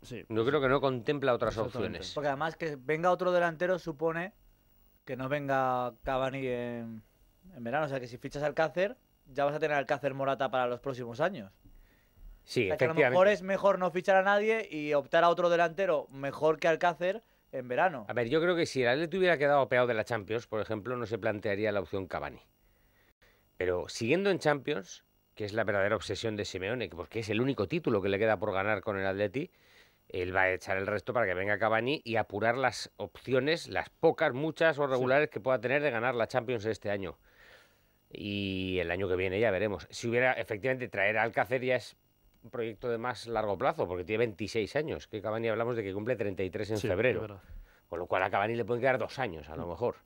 Sí. Yo creo que no contempla otras opciones. Porque además que venga otro delantero supone que no venga Cavani en, en verano. O sea, que si fichas Alcácer, ya vas a tener Alcácer Morata para los próximos años. Sí, O sea, que a lo efectivamente. mejor es mejor no fichar a nadie y optar a otro delantero mejor que Alcácer en verano. A ver, yo creo que si el Atleti hubiera quedado peado de la Champions, por ejemplo, no se plantearía la opción Cavani. Pero siguiendo en Champions, que es la verdadera obsesión de Simeone, que- porque es el único título que le queda por ganar con el Atleti, él va a echar el resto para que venga Cavani y apurar las opciones, las pocas, muchas o regulares que pueda tener de ganar la Champions este año. Y el año que viene ya veremos. Si hubiera efectivamente traer a Alcácer ya es un proyecto de más largo plazo, porque tiene 26 años, que Cavani hablamos de que cumple 33 en Sí, febrero. Con lo cual a Cavani le pueden quedar dos años, a lo mejor.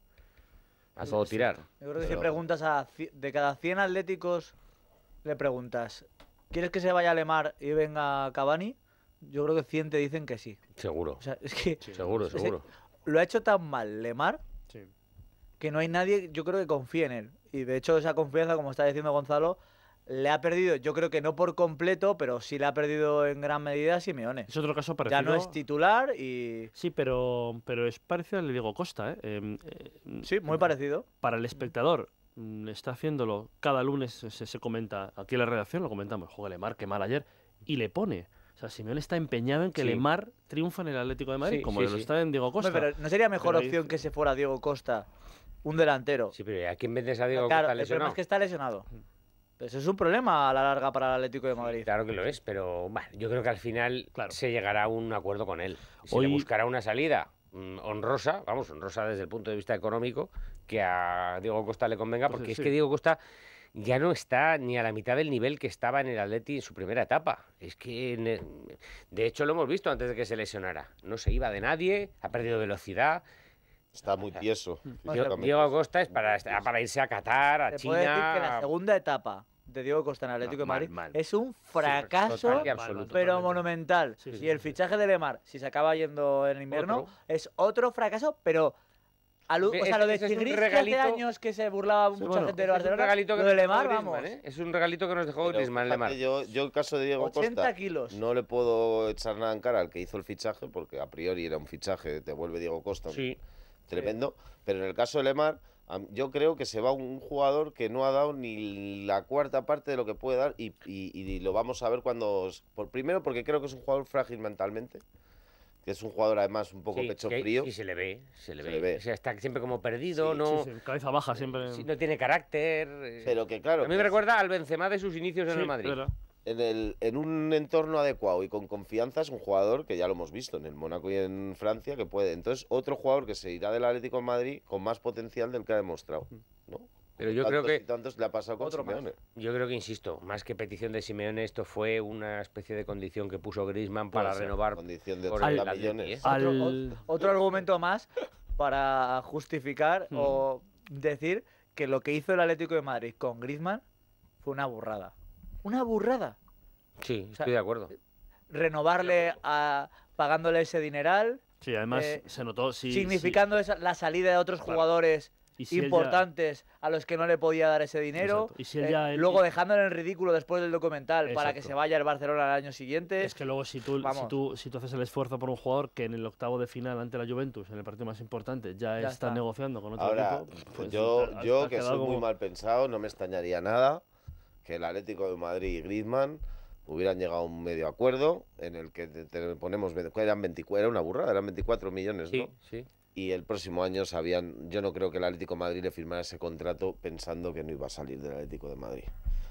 A todo tirar. Yo creo que si preguntas a de cada 100 atléticos, le preguntas, ¿quieres que se vaya a Lemar y venga Cavani? Yo creo que 100 te dicen que sí. Seguro. O sea, es que Seguro, Es que- seguro. lo ha hecho tan mal Lemar Sí. que no hay nadie, yo creo que confíe en él. Y de hecho esa confianza, como está diciendo Gonzalo, le ha perdido, yo creo que no por completo, pero sí le ha perdido en gran medida a Simeone. Es otro caso parecido. Ya no es titular y... Sí, pero, pero es parecido al de Diego Costa, ¿eh? Em, eh, Sí, muy parecido. Para el espectador, está haciéndolo cada lunes, se, se comenta, aquí en la redacción lo comentamos, juega Lemar, que mal ayer, y le pone. O sea, Simeone está empeñado en que Sí. Lemar triunfa en el Atlético de Madrid, Sí, como sí, lo sí. está en Diego Costa. Pero ¿no sería mejor Pero ahí- opción que se fuera Diego Costa, un delantero? Sí, pero ¿a quién vendes a Diego claro, Costa el problema es que está lesionado. Pero eso es un problema a la larga para el Atlético de Madrid. Claro que lo es, pero bueno, yo creo que al final Claro. se llegará a un acuerdo con él. Se Hoy- le buscará una salida mm, honrosa, vamos, honrosa desde el punto de vista económico, que a Diego Costa le convenga, Pues porque sí. es que Diego Costa ya no está ni a la mitad del nivel que estaba en el Atleti en su primera etapa. Es que, el- de hecho, lo hemos visto antes de que se lesionara. No se iba de nadie, ha perdido velocidad. Está muy tieso. Diego, Costa es para, para irse a Qatar, a China. puede decir que la segunda etapa de Diego Costa en Atlético de mal, Madrid mal. es un fracaso, absoluto. pero monumental. Sí, sí, y el sí, sí. fichaje de Lemar, si se acaba yendo en invierno, Otro. es otro fracaso, pero... Ve, o sea, lo de regalito- hace años que se burlaba Sí, mucha bueno, gente de Barcelona, regalito que lo de Lemar, Griezmann, vamos, ¿eh? Es un regalito que nos dejó Griezmann, Lemar. yo, yo el caso de Diego 80 Costa kilos. no le puedo echar nada en cara al que hizo el fichaje, porque a priori era un fichaje, te vuelve Diego Costa, Sí. tremendo. Pero en el caso de Lemar, yo creo que se va un jugador que no ha dado ni la cuarta parte de lo que puede dar y, y- y lo vamos a ver cuando... Por, primero porque creo que es un jugador frágil mentalmente, que es un jugador además un poco Sí, pecho que- frío. Y se le ve, se le Se ve. le ve. O sea, está siempre como perdido, Sí, no, Sí, sí, cabeza baja siempre. sí, no tiene carácter. eh. Pero que claro, a mí me es- recuerda al Benzema de sus inicios en el Madrid. verdad. En, el, en un entorno adecuado y con confianza es un jugador que ya lo hemos visto en el Mónaco y en Francia que puede. Entonces, otro jugador que se irá del Atlético de Madrid con más potencial del que ha demostrado. ¿no? Pero yo creo que tantos le ha pasado con Otro más. Simeone. yo creo que insisto, más que petición de Simeone, esto fue una especie de condición que puso Griezmann para ser. renovar Condición de por 80 el Atleti, millones. ¿eh? Al- Otro, argumento más para justificar Hmm. o decir que lo que hizo el Atlético de Madrid con Griezmann fue una burrada. Una burrada. Sí, sea, estoy de acuerdo. Renovarle a pagándole ese dineral, Sí, además Eh, se notó. Sí, significando esa- la salida de otros Claro. jugadores sí. Y si él ya- importantes a los que no le podía dar ese dinero. Exacto. Y si él eh, ya- luego dejándole en el ridículo después del documental para que se vaya al Barcelona al año siguiente. Es que luego si tú, si, tú, si tú haces el esfuerzo por un jugador que en el octavo de final ante la Juventus, en el partido más importante, ya, Ya está, negociando con otro Ahora, equipo, pues yo, yo que soy muy mal pensado, no me extrañaría nada que el Atlético de Madrid y Griezmann hubieran llegado a un medio acuerdo en el que te, te ponemos, eran 24, era una burrada, eran 24 millones, Sí, ¿no? sí. y el próximo año sabían, yo no creo que el Atlético de Madrid le firmara ese contrato pensando que no iba a salir del Atlético de Madrid.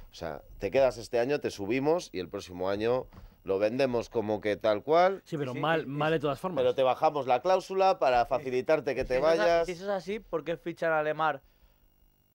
O sea, te quedas este año, te subimos y el próximo año lo vendemos como que tal cual, Sí, pero Sí, mal, mal de todas formas. pero te bajamos la cláusula para facilitarte que Si te eso es a- vayas. Si eso es así, ¿por qué fichan a Lemar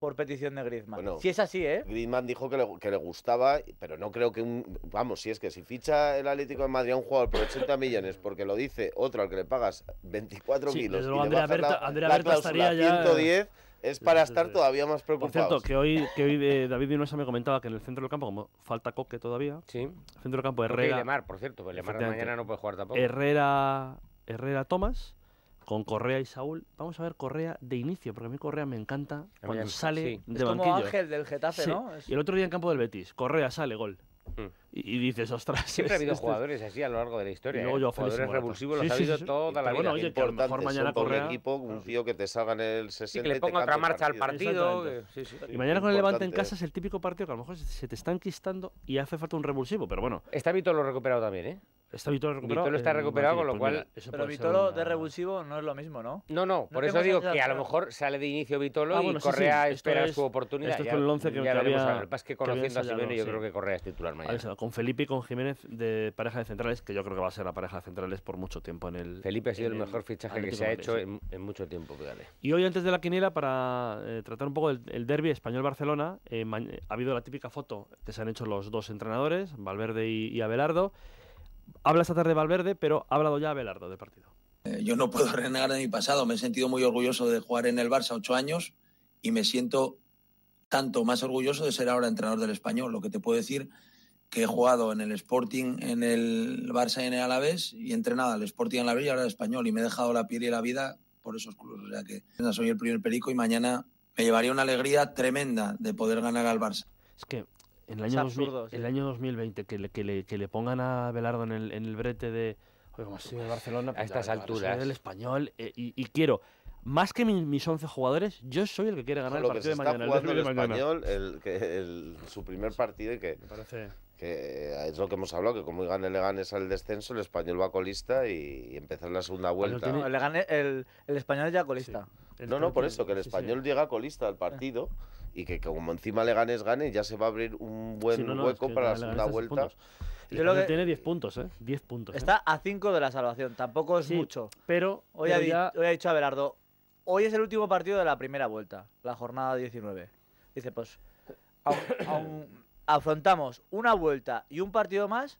por petición de Griezmann? Bueno. si es así, ¿eh? Griezmann dijo que le, que le gustaba, pero no creo que un... Vamos, si es que si ficha el Atlético de Madrid a un jugador por 80 millones porque lo dice otro al que le pagas 24 Sí, kilos y luego le Andrea la, Berta- Andrea la Berta cláusula estaría ya- 110, es Sí, para estar todavía más Por preocupados. cierto, que hoy, que hoy eh, David Vinosa me comentaba que en el centro del campo, como falta Coque todavía, Sí. centro del campo y Herrera, Lemar, por cierto, pues Lemar mañana no puede jugar tampoco. Herrera, Herrera Tomás, con Correa y Saúl. Vamos a ver Correa de inicio, porque a mí Correa me encanta cuando sale sí. de Es como banquillo. Ángel del Getafe, Sí, ¿no? Es- Y el otro día en campo del Betis, Correa sale, gol. Mm. Y, y dices, ostras. Siempre ha habido este- jugadores así a lo largo de la historia. Y luego ¿eh? Joao Félix y Jugadores Morata. revulsivos Sí, los ha habido sí, sí. toda la Pero vida. bueno, oye, que a lo mejor mañana para un Correa- equipo, un tío que te salga en el 60 Sí, que le ponga otra marcha al partido. Y mañana con el Levante en casa es el típico partido que a lo mejor se- te está enquistando y hace falta un revulsivo, pero bueno, Está Vitolo recuperado también, ¿eh? Está Vitolo recuperado. Vitolo está eh, recuperado, con lo pues cual- mira, Pero Vitolo una- de revulsivo no es lo mismo, ¿no? No, no, por No eso digo que a lo mejor sale de inicio Vitolo Ah, y bueno, sí, Correa sí, esto espera es- su oportunidad. esto es con el once que- ya había- a ver. Lo que pasa es que que había conociendo a Simeone yo sí. creo que Correa es titular mañana. Con Felipe y con Jiménez de pareja de centrales, que yo creo que va a ser la pareja de centrales por mucho tiempo en el. Felipe ha sido el mejor fichaje que se ha hecho sí. en, en mucho tiempo, fíjate. Y hoy, antes de la quiniela, para eh, tratar un poco el, el derby español-Barcelona, eh, ha habido la típica foto que se han hecho los dos entrenadores, Valverde y, y Abelardo. Habla esta tarde Valverde, pero ha hablado ya Abelardo del partido. Eh, Yo no puedo renegar de mi pasado. Me he sentido muy orgulloso de jugar en el Barça ocho años y me siento tanto más orgulloso de ser ahora entrenador del español. Lo que te puedo decir que he jugado en el Sporting, en el Barça y en el Alavés y he entrenado al Sporting en la y ahora al español y me he dejado la piel y la vida por esos clubes. O sea que soy el primer perico y mañana me llevaría una alegría tremenda de poder ganar al Barça. Es que en el año, 2000 absurdo, sí. el año 2020 que le, que, le, que le pongan a Abelardo en el, en el brete de. Oye, como soy de Barcelona. pues estas claro, alturas. del español eh, y, y quiero. Más que mi- mis 11 jugadores, yo soy el que quiere ganar Lo el que partido de está mañana. el jugando el mañana. español, el, que el- su primer partido y que, Me parece. que es lo que hemos hablado, que como gane Leganes al descenso, el español va colista y, empezar la segunda vuelta. No, le el, el español es ya colista. el No, no, por eso, que el sí, sí. español llega colista al partido y que como encima Leganes gane, ya se va a abrir un buen Sí, no, no, es hueco que para la le segunda vuelta. Yo que- tiene 10 puntos, ¿eh? 10 puntos. ¿eh? Está a 5 de la salvación, tampoco es Sí, mucho. Pero, Hoy, pero ha, ya- hoy ha dicho Abelardo, hoy es el último partido de la primera vuelta, la jornada 19. Dice, pues, aun- aun afrontamos una vuelta y un partido más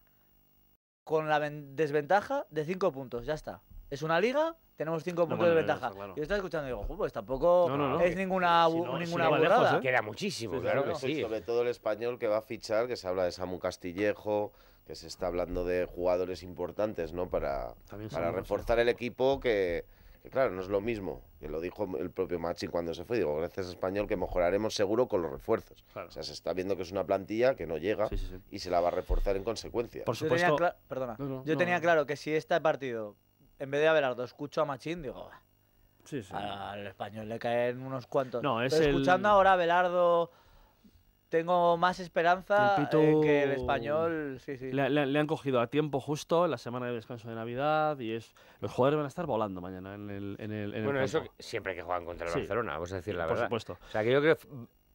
con la ven- desventaja de 5 puntos, ya está. Es una liga, tenemos 5 No, puntos bueno, de ventaja. claro. Yo estaba escuchando y digo, "Jo, pues tampoco No, no, no. es ninguna, Si si ninguna no va lejos, burrada. ¿eh? Queda muchísimo, Sí, claro claro. que sí. Sobre todo el español que va a fichar, que se habla de Samu Castillejo, que se está hablando de jugadores importantes, ¿no? Para, para reforzar el equipo que, que, claro, no es lo mismo, que lo dijo el propio Machi cuando se fue, digo, gracias español que mejoraremos seguro con los refuerzos. Claro. O sea, se está viendo que es una plantilla que no llega Sí, sí, sí. y se la va a reforzar en consecuencia. Por Yo tenía, supuesto. cla- perdona, No, no, yo no, tenía no. claro que si este partido, en vez de Abelardo, escucho a Machín, digo, "Bah, Sí, sí. Al español le caen unos cuantos. No, es Pero el- escuchando ahora a Belardo, tengo más esperanza El Pitu- en que el español. Sí, sí. Le, le- le han cogido a tiempo justo la semana de descanso de Navidad y es los jugadores van a estar volando mañana en el en el, en el Bueno, eso campo. que- siempre que juegan contra el Sí. Barcelona, vamos a decir la por verdad. supuesto. O sea, que yo creo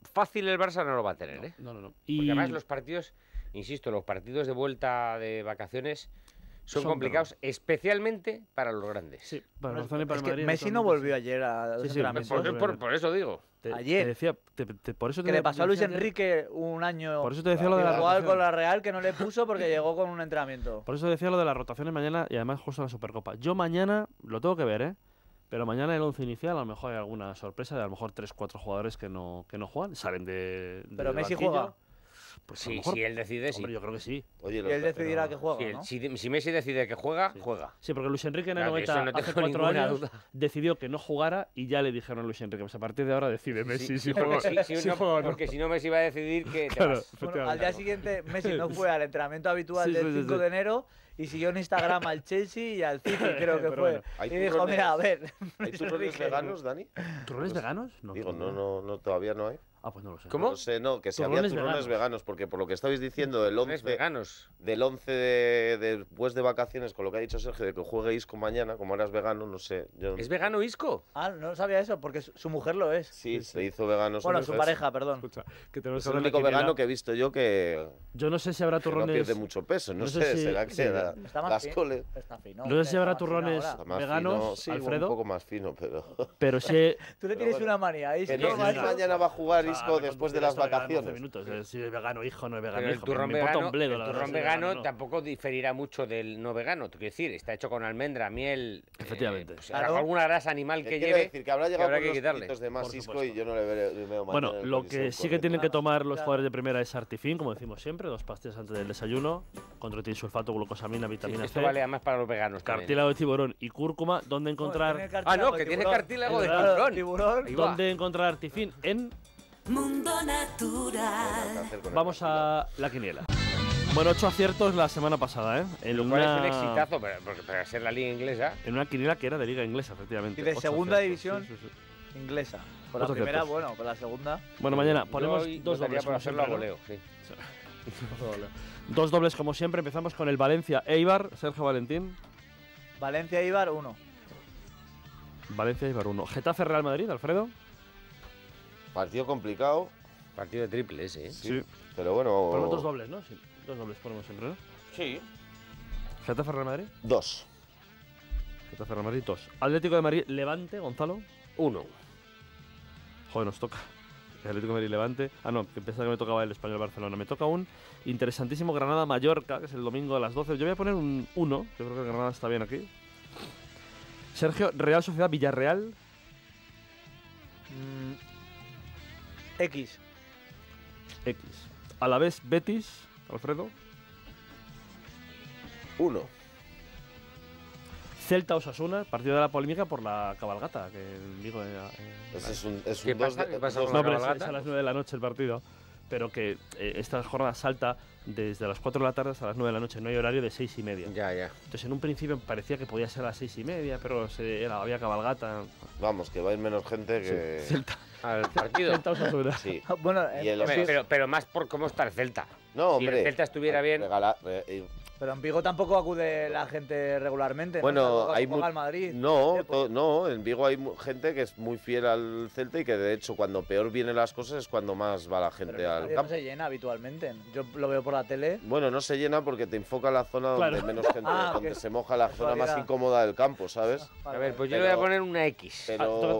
fácil el Barça no lo va a tener, ¿eh? No, no, no. Porque Y además los partidos, insisto, los partidos de vuelta de vacaciones son, Son complicados, especialmente para los grandes. sí, para No, el Barcelona y para es el que Madrid. Messi no volvió ayer a los Sí, sí. Por, Por- por- por eso digo. Te, ayer. te decía, te- te- por eso que te le pasó a Luis Enrique un año Por eso te decía lo de la rotación. con la Real que no le puso porque llegó con un entrenamiento. Por eso decía lo de las rotaciones mañana y además justo en la Supercopa. Yo mañana lo tengo que ver, ¿eh? Pero mañana el once inicial a lo mejor hay alguna sorpresa de a lo mejor 3-4 jugadores que no, que no juegan, salen de. de Pero Messi banquillo. juega. Pues Sí, si él decide, sí. Hombre, yo creo que sí. Oye, los- él decidirá pero- que juega, Si, ¿no? si, si Messi decide que juega, Sí. juega. Sí, porque Luis Enrique en el Claro, de 90, eso no hace tengo cuatro ninguna años, duda. decidió que no jugara y ya le dijeron a Luis Enrique, pues a partir de ahora decide Messi Sí, si juega. si- si si no- juega o no. porque si no Messi va a decidir que te Claro, vas. Bueno, al efectivamente. día siguiente Messi no fue al entrenamiento habitual Sí, del sí, sí, 5 sí. de enero y siguió en Instagram al Chelsea y al City, creo que Pero fue. bueno. ¿Hay y dijo, turrones- mira, a ver, ¿Hay Luis turrones Enrique, veganos, Dani? ¿Turrones Pues, veganos? No, Digo, no, no, no, todavía no hay. Ah, pues no lo sé. ¿Cómo? No sé, no, que si había Turrones turrones veganos. veganos. porque por lo que estabais diciendo del Turrones 11, veganos. del 11 de, después de vacaciones, con lo que ha dicho Sergio, de que juegue Isco mañana, como eras vegano, no sé. Yo, ¿Es vegano Isco? Ah, no sabía eso, porque su, su mujer lo es. Sí, se hizo vegano. Bueno, mujer. su pareja, perdón. Escucha, que tenemos Es que el de único vegano que he visto yo que, Yo no sé si habrá que no turrones. pierde mucho peso. No, no sé sé, si- será que sí, la- Está más las fino. coles. Está fino. No sé si habrá turrones ahora. Veganos, sí, Alfredo. un poco más fino, pero... Pero sí. Tú le tienes una manía. Que Isco, no, mañana va a jugar Ah, después de las hasta vegano 11 vacaciones. minutos. eh, Si es vegano hijo no es vegano Pero el hijo. turrón me importa vegano, un bledo, el turrón vegano no. tampoco diferirá mucho del no vegano. Quiero decir, está hecho con almendra, miel. eh, Efectivamente. pues, Claro. alguna grasa animal Que que lleve. decir que habrá llegado habrá con que quitarle. de más Isco y yo no le le veo Bueno, el lo que sí que tienen que tomar los jugadores de primera es Artifin, como decimos siempre, dos pastillas antes del desayuno, contra sulfato, glucosamina, Sí, vitamina esto C, vale además para los veganos. también. cartílago de tiburón y cúrcuma, ¿dónde encontrar, Ah, no, que tiene cartílago de tiburón. ¿dónde encontrar Artifin? En Mundo Natural. Vamos a la quiniela. Bueno, ocho aciertos la semana pasada, ¿eh? En Lo cual es un una- exitazo, para ser la liga inglesa. En una quiniela que era de liga inglesa, efectivamente. Y de Ocho segunda aciertos, división. sí, sí, sí. Inglesa. Por la Ocho primera, aciertos. bueno, por la segunda. Bueno, mañana ponemos dos dobles. por como hacerlo a sí. Dos dobles como siempre. Empezamos con el Valencia Eibar, Sergio Valentín. Valencia Ibar, 1. Valencia Eibar 1. Getafe Real Madrid, Alfredo. Partido complicado, Partido de triple ese, ¿eh? Sí. pero bueno. Ponemos dos dobles, ¿no? Sí. Dos dobles ponemos siempre, ¿no? Sí. Getafe Real Madrid. Dos. Getafe Real Madrid 2. Atlético de Madrid Levante, Gonzalo. Uno. Joder, nos toca. Atlético de Madrid Levante. Ah, no, que pensaba que me tocaba el Español Barcelona. Me toca un interesantísimo Granada Mallorca, que es el domingo a las 12. Yo voy a poner un 1. Yo creo que el Granada está bien aquí. Sergio, Real Sociedad Villarreal. X. X. A la vez Betis, Alfredo. Uno. Celta Osasuna, partido de la polémica por la cabalgata, que Vigo era, eh, Ese es un, es ¿Qué dos pasa? de- ¿Qué pasa dos con No, es, cabalgata? es a las 9 de la noche el partido. Pero que eh, esta jornada salta desde las 4 de la tarde hasta las 9 de la noche. No hay horario de 6 y media. Ya, ya. Entonces, en un principio parecía que podía ser a las 6 y media, pero se, era, había cabalgata. Vamos, que va a ir menos gente que. Celta, Al partido. Celta Osasuna. Sí. Bueno, Y eh, Hombre, pero, pero más por cómo está el Celta. No, Si el hombre. Celta estuviera bien- regala- re- eh, pero en Vigo tampoco acude la gente regularmente. ¿no? Bueno, Salvo hay al Madrid. No, no, en Vigo hay gente que es muy fiel al Celta y que de hecho cuando peor vienen las cosas es cuando más va la pero gente el al no campo. se llena habitualmente. Yo lo veo por la tele. Bueno, no se llena porque te enfoca la zona donde Claro. menos gente, Ah, donde se moja la zona más incómoda del campo, ¿sabes? A ver, pues yo Pero- le voy a poner una X. Ah, Pero.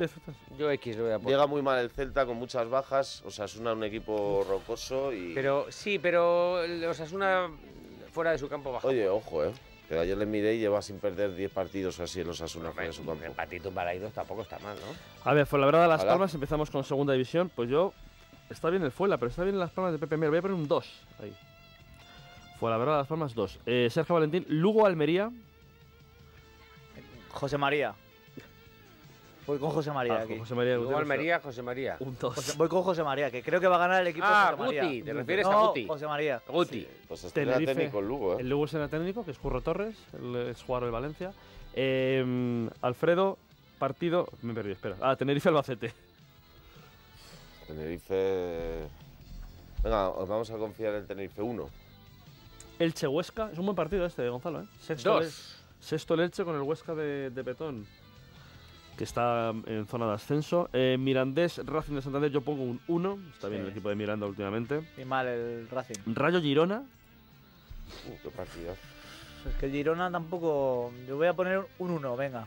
Yo X le voy a poner. llega muy mal el Celta con muchas bajas, o sea, es una- un equipo rocoso y... Pero sí, pero el Osasuna fuera de su campo baja. Oye, ojo, ¿eh? Que ayer le miré y lleva sin perder 10 partidos así en los Asuna fuera de su un campo. empatito en Balaidos tampoco está mal, ¿no? A ver, fue la verdad Las. Palmas, empezamos con segunda división. Pues yo. Está bien el Fuela, pero está bien Las Palmas de Pepe Mier. Voy a poner un 2 ahí. Fue la verdad Las Palmas 2. Eh, Sergio Valentín, Lugo Almería. José María. Voy con José María Ah, aquí. José María Gutiérrez, Almería, José María. Un 2. José- voy con José María, que creo que va a ganar el equipo Ah, José María. Guti, ¿te refieres a no, Guti? José María. Guti. Pues Tenerife. técnico el Lugo, ¿eh? El Lugo es el técnico, que es Curro Torres, el ex jugador del Valencia. Eh, Alfredo, partido. Me perdí, espera. Ah, Tenerife Albacete. Tenerife... Venga, os vamos a confiar en Tenerife 1. Elche Huesca. Es un buen partido este, Gonzalo, ¿eh? Sexto, Dos. el- sexto el Elche con el Huesca de, de Petón, que está en zona de ascenso. Eh, Mirandés, Racing de Santander, yo pongo un 1. Está bien el equipo de Miranda últimamente. Y mal el Racing. Rayo Girona. Uh, qué partido. Es que el Girona tampoco. Yo voy a poner un 1, venga.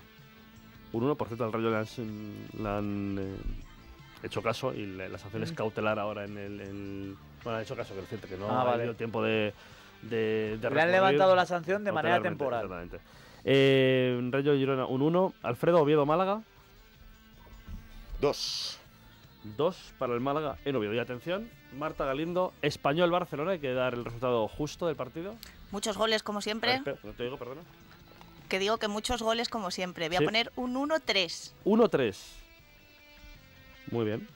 Un 1, por cierto, al Rayo le han, sin- le han, eh, hecho caso y le- la sanción es Mm. cautelar ahora en el. en- bueno, han hecho caso, que es cierto que no Ah, ha vale. habido tiempo de. de, de Le han levantado la sanción de manera temporal. Exactamente. Eh, Rayo Girona, un 1. Alfredo Oviedo Málaga, 2. 2 para el Málaga en Oviedo. Y atención, Marta Galindo, Español Barcelona, hay que dar el resultado justo del partido. Muchos goles como ver, siempre. espera, no te digo, perdona. Que digo que muchos goles como siempre. Voy Sí. a poner un 1-3. 1-3. Muy bien.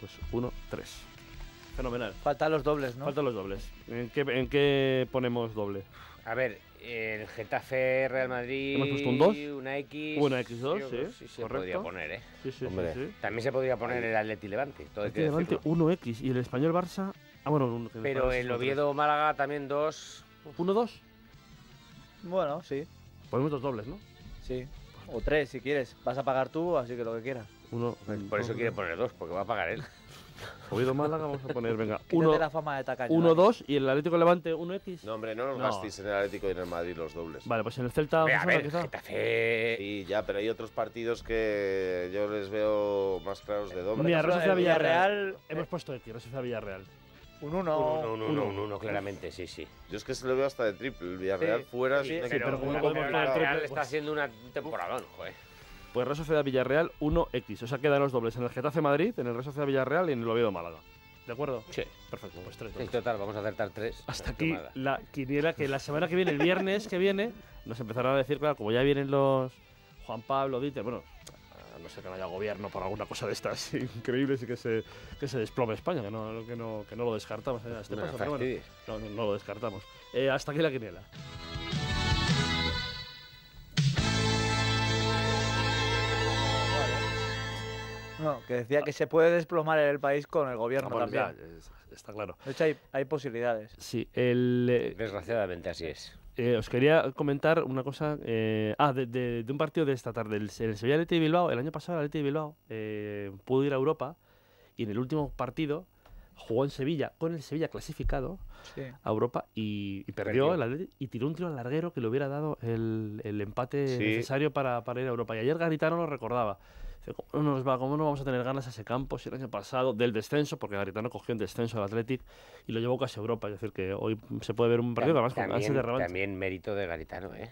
Pues 1-3. Fenomenal. Faltan los dobles, ¿no? Faltan los dobles. ¿En qué, en qué ponemos doble? A ver, el Getafe Real Madrid. ¿Hemos puesto un dos? Una X. Una X2, yo sí, sí se correcto. podría poner, ¿eh? Sí, sí, Hombre. sí. sí. También se podría poner el Atleti Levante, todo Este Levante decirlo. 1X y el Español Barça. Ah, bueno, un- Pero el 1-3. Oviedo Málaga también dos. 1-2. Bueno, sí. Ponemos dos dobles, ¿no? Sí. O tres, si quieres. Vas a pagar tú, así que lo que quieras. Uno, Por eso quiere poner dos, porque va a pagar él. Oviedo Málaga, vamos a poner, venga, Quítate la fama de tacaño. 1-2 y el Atlético Levante 1X. No, hombre, no nos No. gastéis en el Atlético y en el Madrid los dobles. Vale, pues en el Celta Hombre, a ver, quizá. Getafe. Sí, ya, pero hay otros partidos que yo les veo más claros de doble. Mira, Real el Villarreal. Villarreal, Hemos eh, puesto X, Real Sociedad Villarreal. Un Un 1. uno, un uno, un uno, claramente, sí, sí. Yo es que se lo veo hasta de triple. El Villarreal Sí, fuera sí, sí, pero como Pero poner la triple, Real pues- está haciendo una temporadón, joder. Pues Real Sociedad Villarreal 1X. O sea, quedan los dobles en el Getafe Madrid, en el Real Sociedad Villarreal y en el Oviedo Málaga. ¿De acuerdo? Sí. Perfecto, pues tres Sí, total, vamos a acertar tres. Hasta aquí nada. la quiniela que la semana que viene, el viernes que viene, nos empezaron a decir, claro, como ya vienen los Juan Pablo, Dieter, bueno, a no ser que no haya gobierno por alguna cosa de estas increíbles y que se, que se desplome España, que no, que no, que no lo descartamos eh, este No paso, bueno, no, no lo descartamos. Eh, hasta aquí la quiniela. No, que decía que se puede desplomar el país con el gobierno Ah, bueno, ya, también. es- está claro. De hecho, hay, hay posibilidades. Sí, el, eh, Desgraciadamente así es. Eh, os quería comentar una cosa. eh, ah, de, de- de un partido de esta tarde. El, el Sevilla Athletic de Bilbao. El año pasado el Athletic de Bilbao eh, pudo ir a Europa y en el último partido jugó en Sevilla con el Sevilla clasificado Sí. a Europa y, y perdió, Perdió. el Athletic y tiró un tiro al larguero que le hubiera dado el, el empate Sí. necesario para, para ir a Europa. Y ayer Garitano lo recordaba. ¿Cómo no, nos va, ¿Cómo no vamos a tener ganas a ese campo si el año pasado del descenso? Porque Garitano cogió el descenso del Athletic y lo llevó casi a Europa. Es decir, que hoy se puede ver un partido que además con ansias de También, también mérito de Garitano, ¿eh?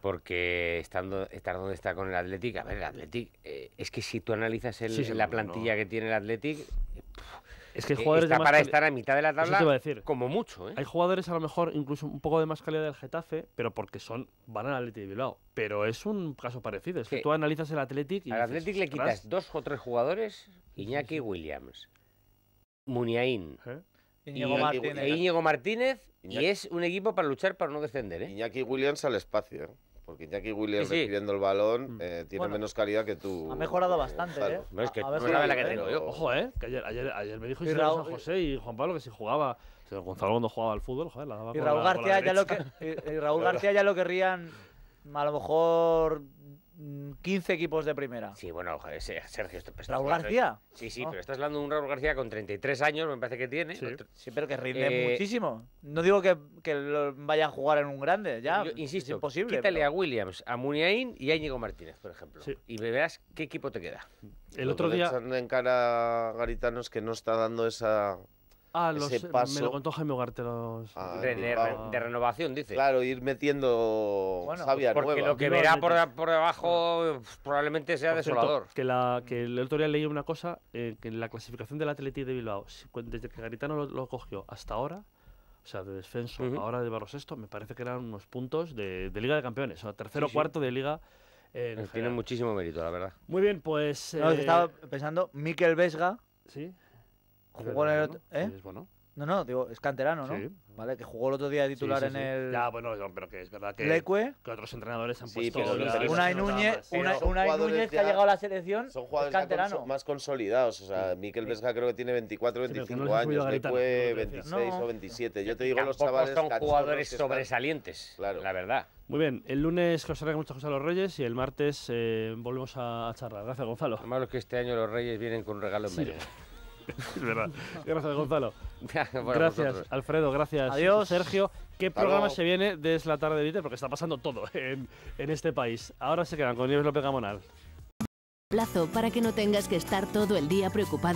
Porque estando, estar donde está con el Athletic, a ver, el Athletic, eh, es que si tú analizas el- Sí, sí, la plantilla no. que tiene el Athletic, Es que hay eh, jugadores está de más para estar a mitad de la te tabla iba a decir. como mucho, ¿eh? Hay jugadores a lo mejor incluso un poco de más calidad del Getafe, pero porque son van al Athletic de Bilbao. Pero es un caso parecido. Es que tú analizas el Athletic y Al Athletic le quitas dos o tres jugadores, Iñaki Williams, Muniain ¿Eh? Íñigo Iñaki- Martínez. e Íñigo Martínez, y es un equipo para luchar para no descender, ¿eh? Iñaki Williams al espacio, ¿eh? Porque Iñaki Williams Sí, sí. recibiendo el balón Mm. eh, tiene Bueno, menos calidad que tú. ha mejorado eh, bastante. ¿eh? No, es que A- ver, no sabes la que tengo yo. Ojo, ¿eh? Que ayer, ayer, ayer me dijo Y Raúl- San José y Juan Pablo que si jugaba. o sea, Gonzalo cuando jugaba al fútbol, joder, la daba Y con Raúl la- con la García ya lo que y- y Raúl García ya lo querrían a lo mejor 15 equipos de primera. Sí, bueno, Sergio, Raúl García. Sí, sí, Ah. pero estás hablando de un Raúl García con 33 años, me parece que tiene. Sí. otro- Sí, pero que rinde Eh, muchísimo. No digo que, que lo vaya a jugar en un grande, ya. Yo es insisto, imposible. quítale pero- a Williams, a Muniain y a Íñigo Martínez, por ejemplo. Sí. Y verás qué equipo te queda. El Lo otro día. echan en cara a Garitano es que no está dando esa. Ah, los, ese me paso- lo contó Jaime Ugarte. Los, Ah, de, de- renovación, dice. Claro, ir metiendo Bueno, savia Porque nueva. lo que verá por, por debajo probablemente sea Por cierto, desolador. que, la, que el otro día leí una cosa, eh, que en la clasificación del Athletic de Bilbao, desde que Garitano lo, lo cogió hasta ahora, o sea, de descenso, ahora de barrosesto, me parece que eran unos puntos de, de Liga de Campeones, o sea, tercero o sí. cuarto de Liga. eh, en Tiene muchísimo mérito, la verdad. Muy bien, pues... No, eh, estaba pensando, Miquel Vesga Sí. Jugó en el otro- ¿eh? es bueno. No, no, digo, es canterano, ¿no? Sí. Vale, que jugó el otro día de Sí, titular sí, en el Ya, bueno, no, pero que es verdad que, Leque. que otros entrenadores han Sí, puesto... pero se nota Núñez, Unai jugadores Núñez que ha llegado a la selección Son es jugadores canterano. más consolidados. O sea, Miquel Vesga creo que tiene 24 Sí, pero que no 25 les ha subido años. Leque lo que decía. 26 No. o 27. Yo te digo los chavales son jugadores sobresalientes, Claro. la verdad. Muy bien, el lunes que os traiga muchas cosas a los Reyes y el martes eh, volvemos a, a charlar. Gracias, Gonzalo. Lo malo es que este año los Reyes vienen con un regalo en Sí. medio. Es verdad. Gracias, Gonzalo. Gracias, vosotros. Alfredo. Gracias, Adiós. Sergio. ¿Qué Hasta programa luego. se viene desde la tarde de Vite? Porque está pasando todo en, en este país. Ahora se quedan con Nieves López Gamonal. plazo para que no tengas que estar todo el día preocupado.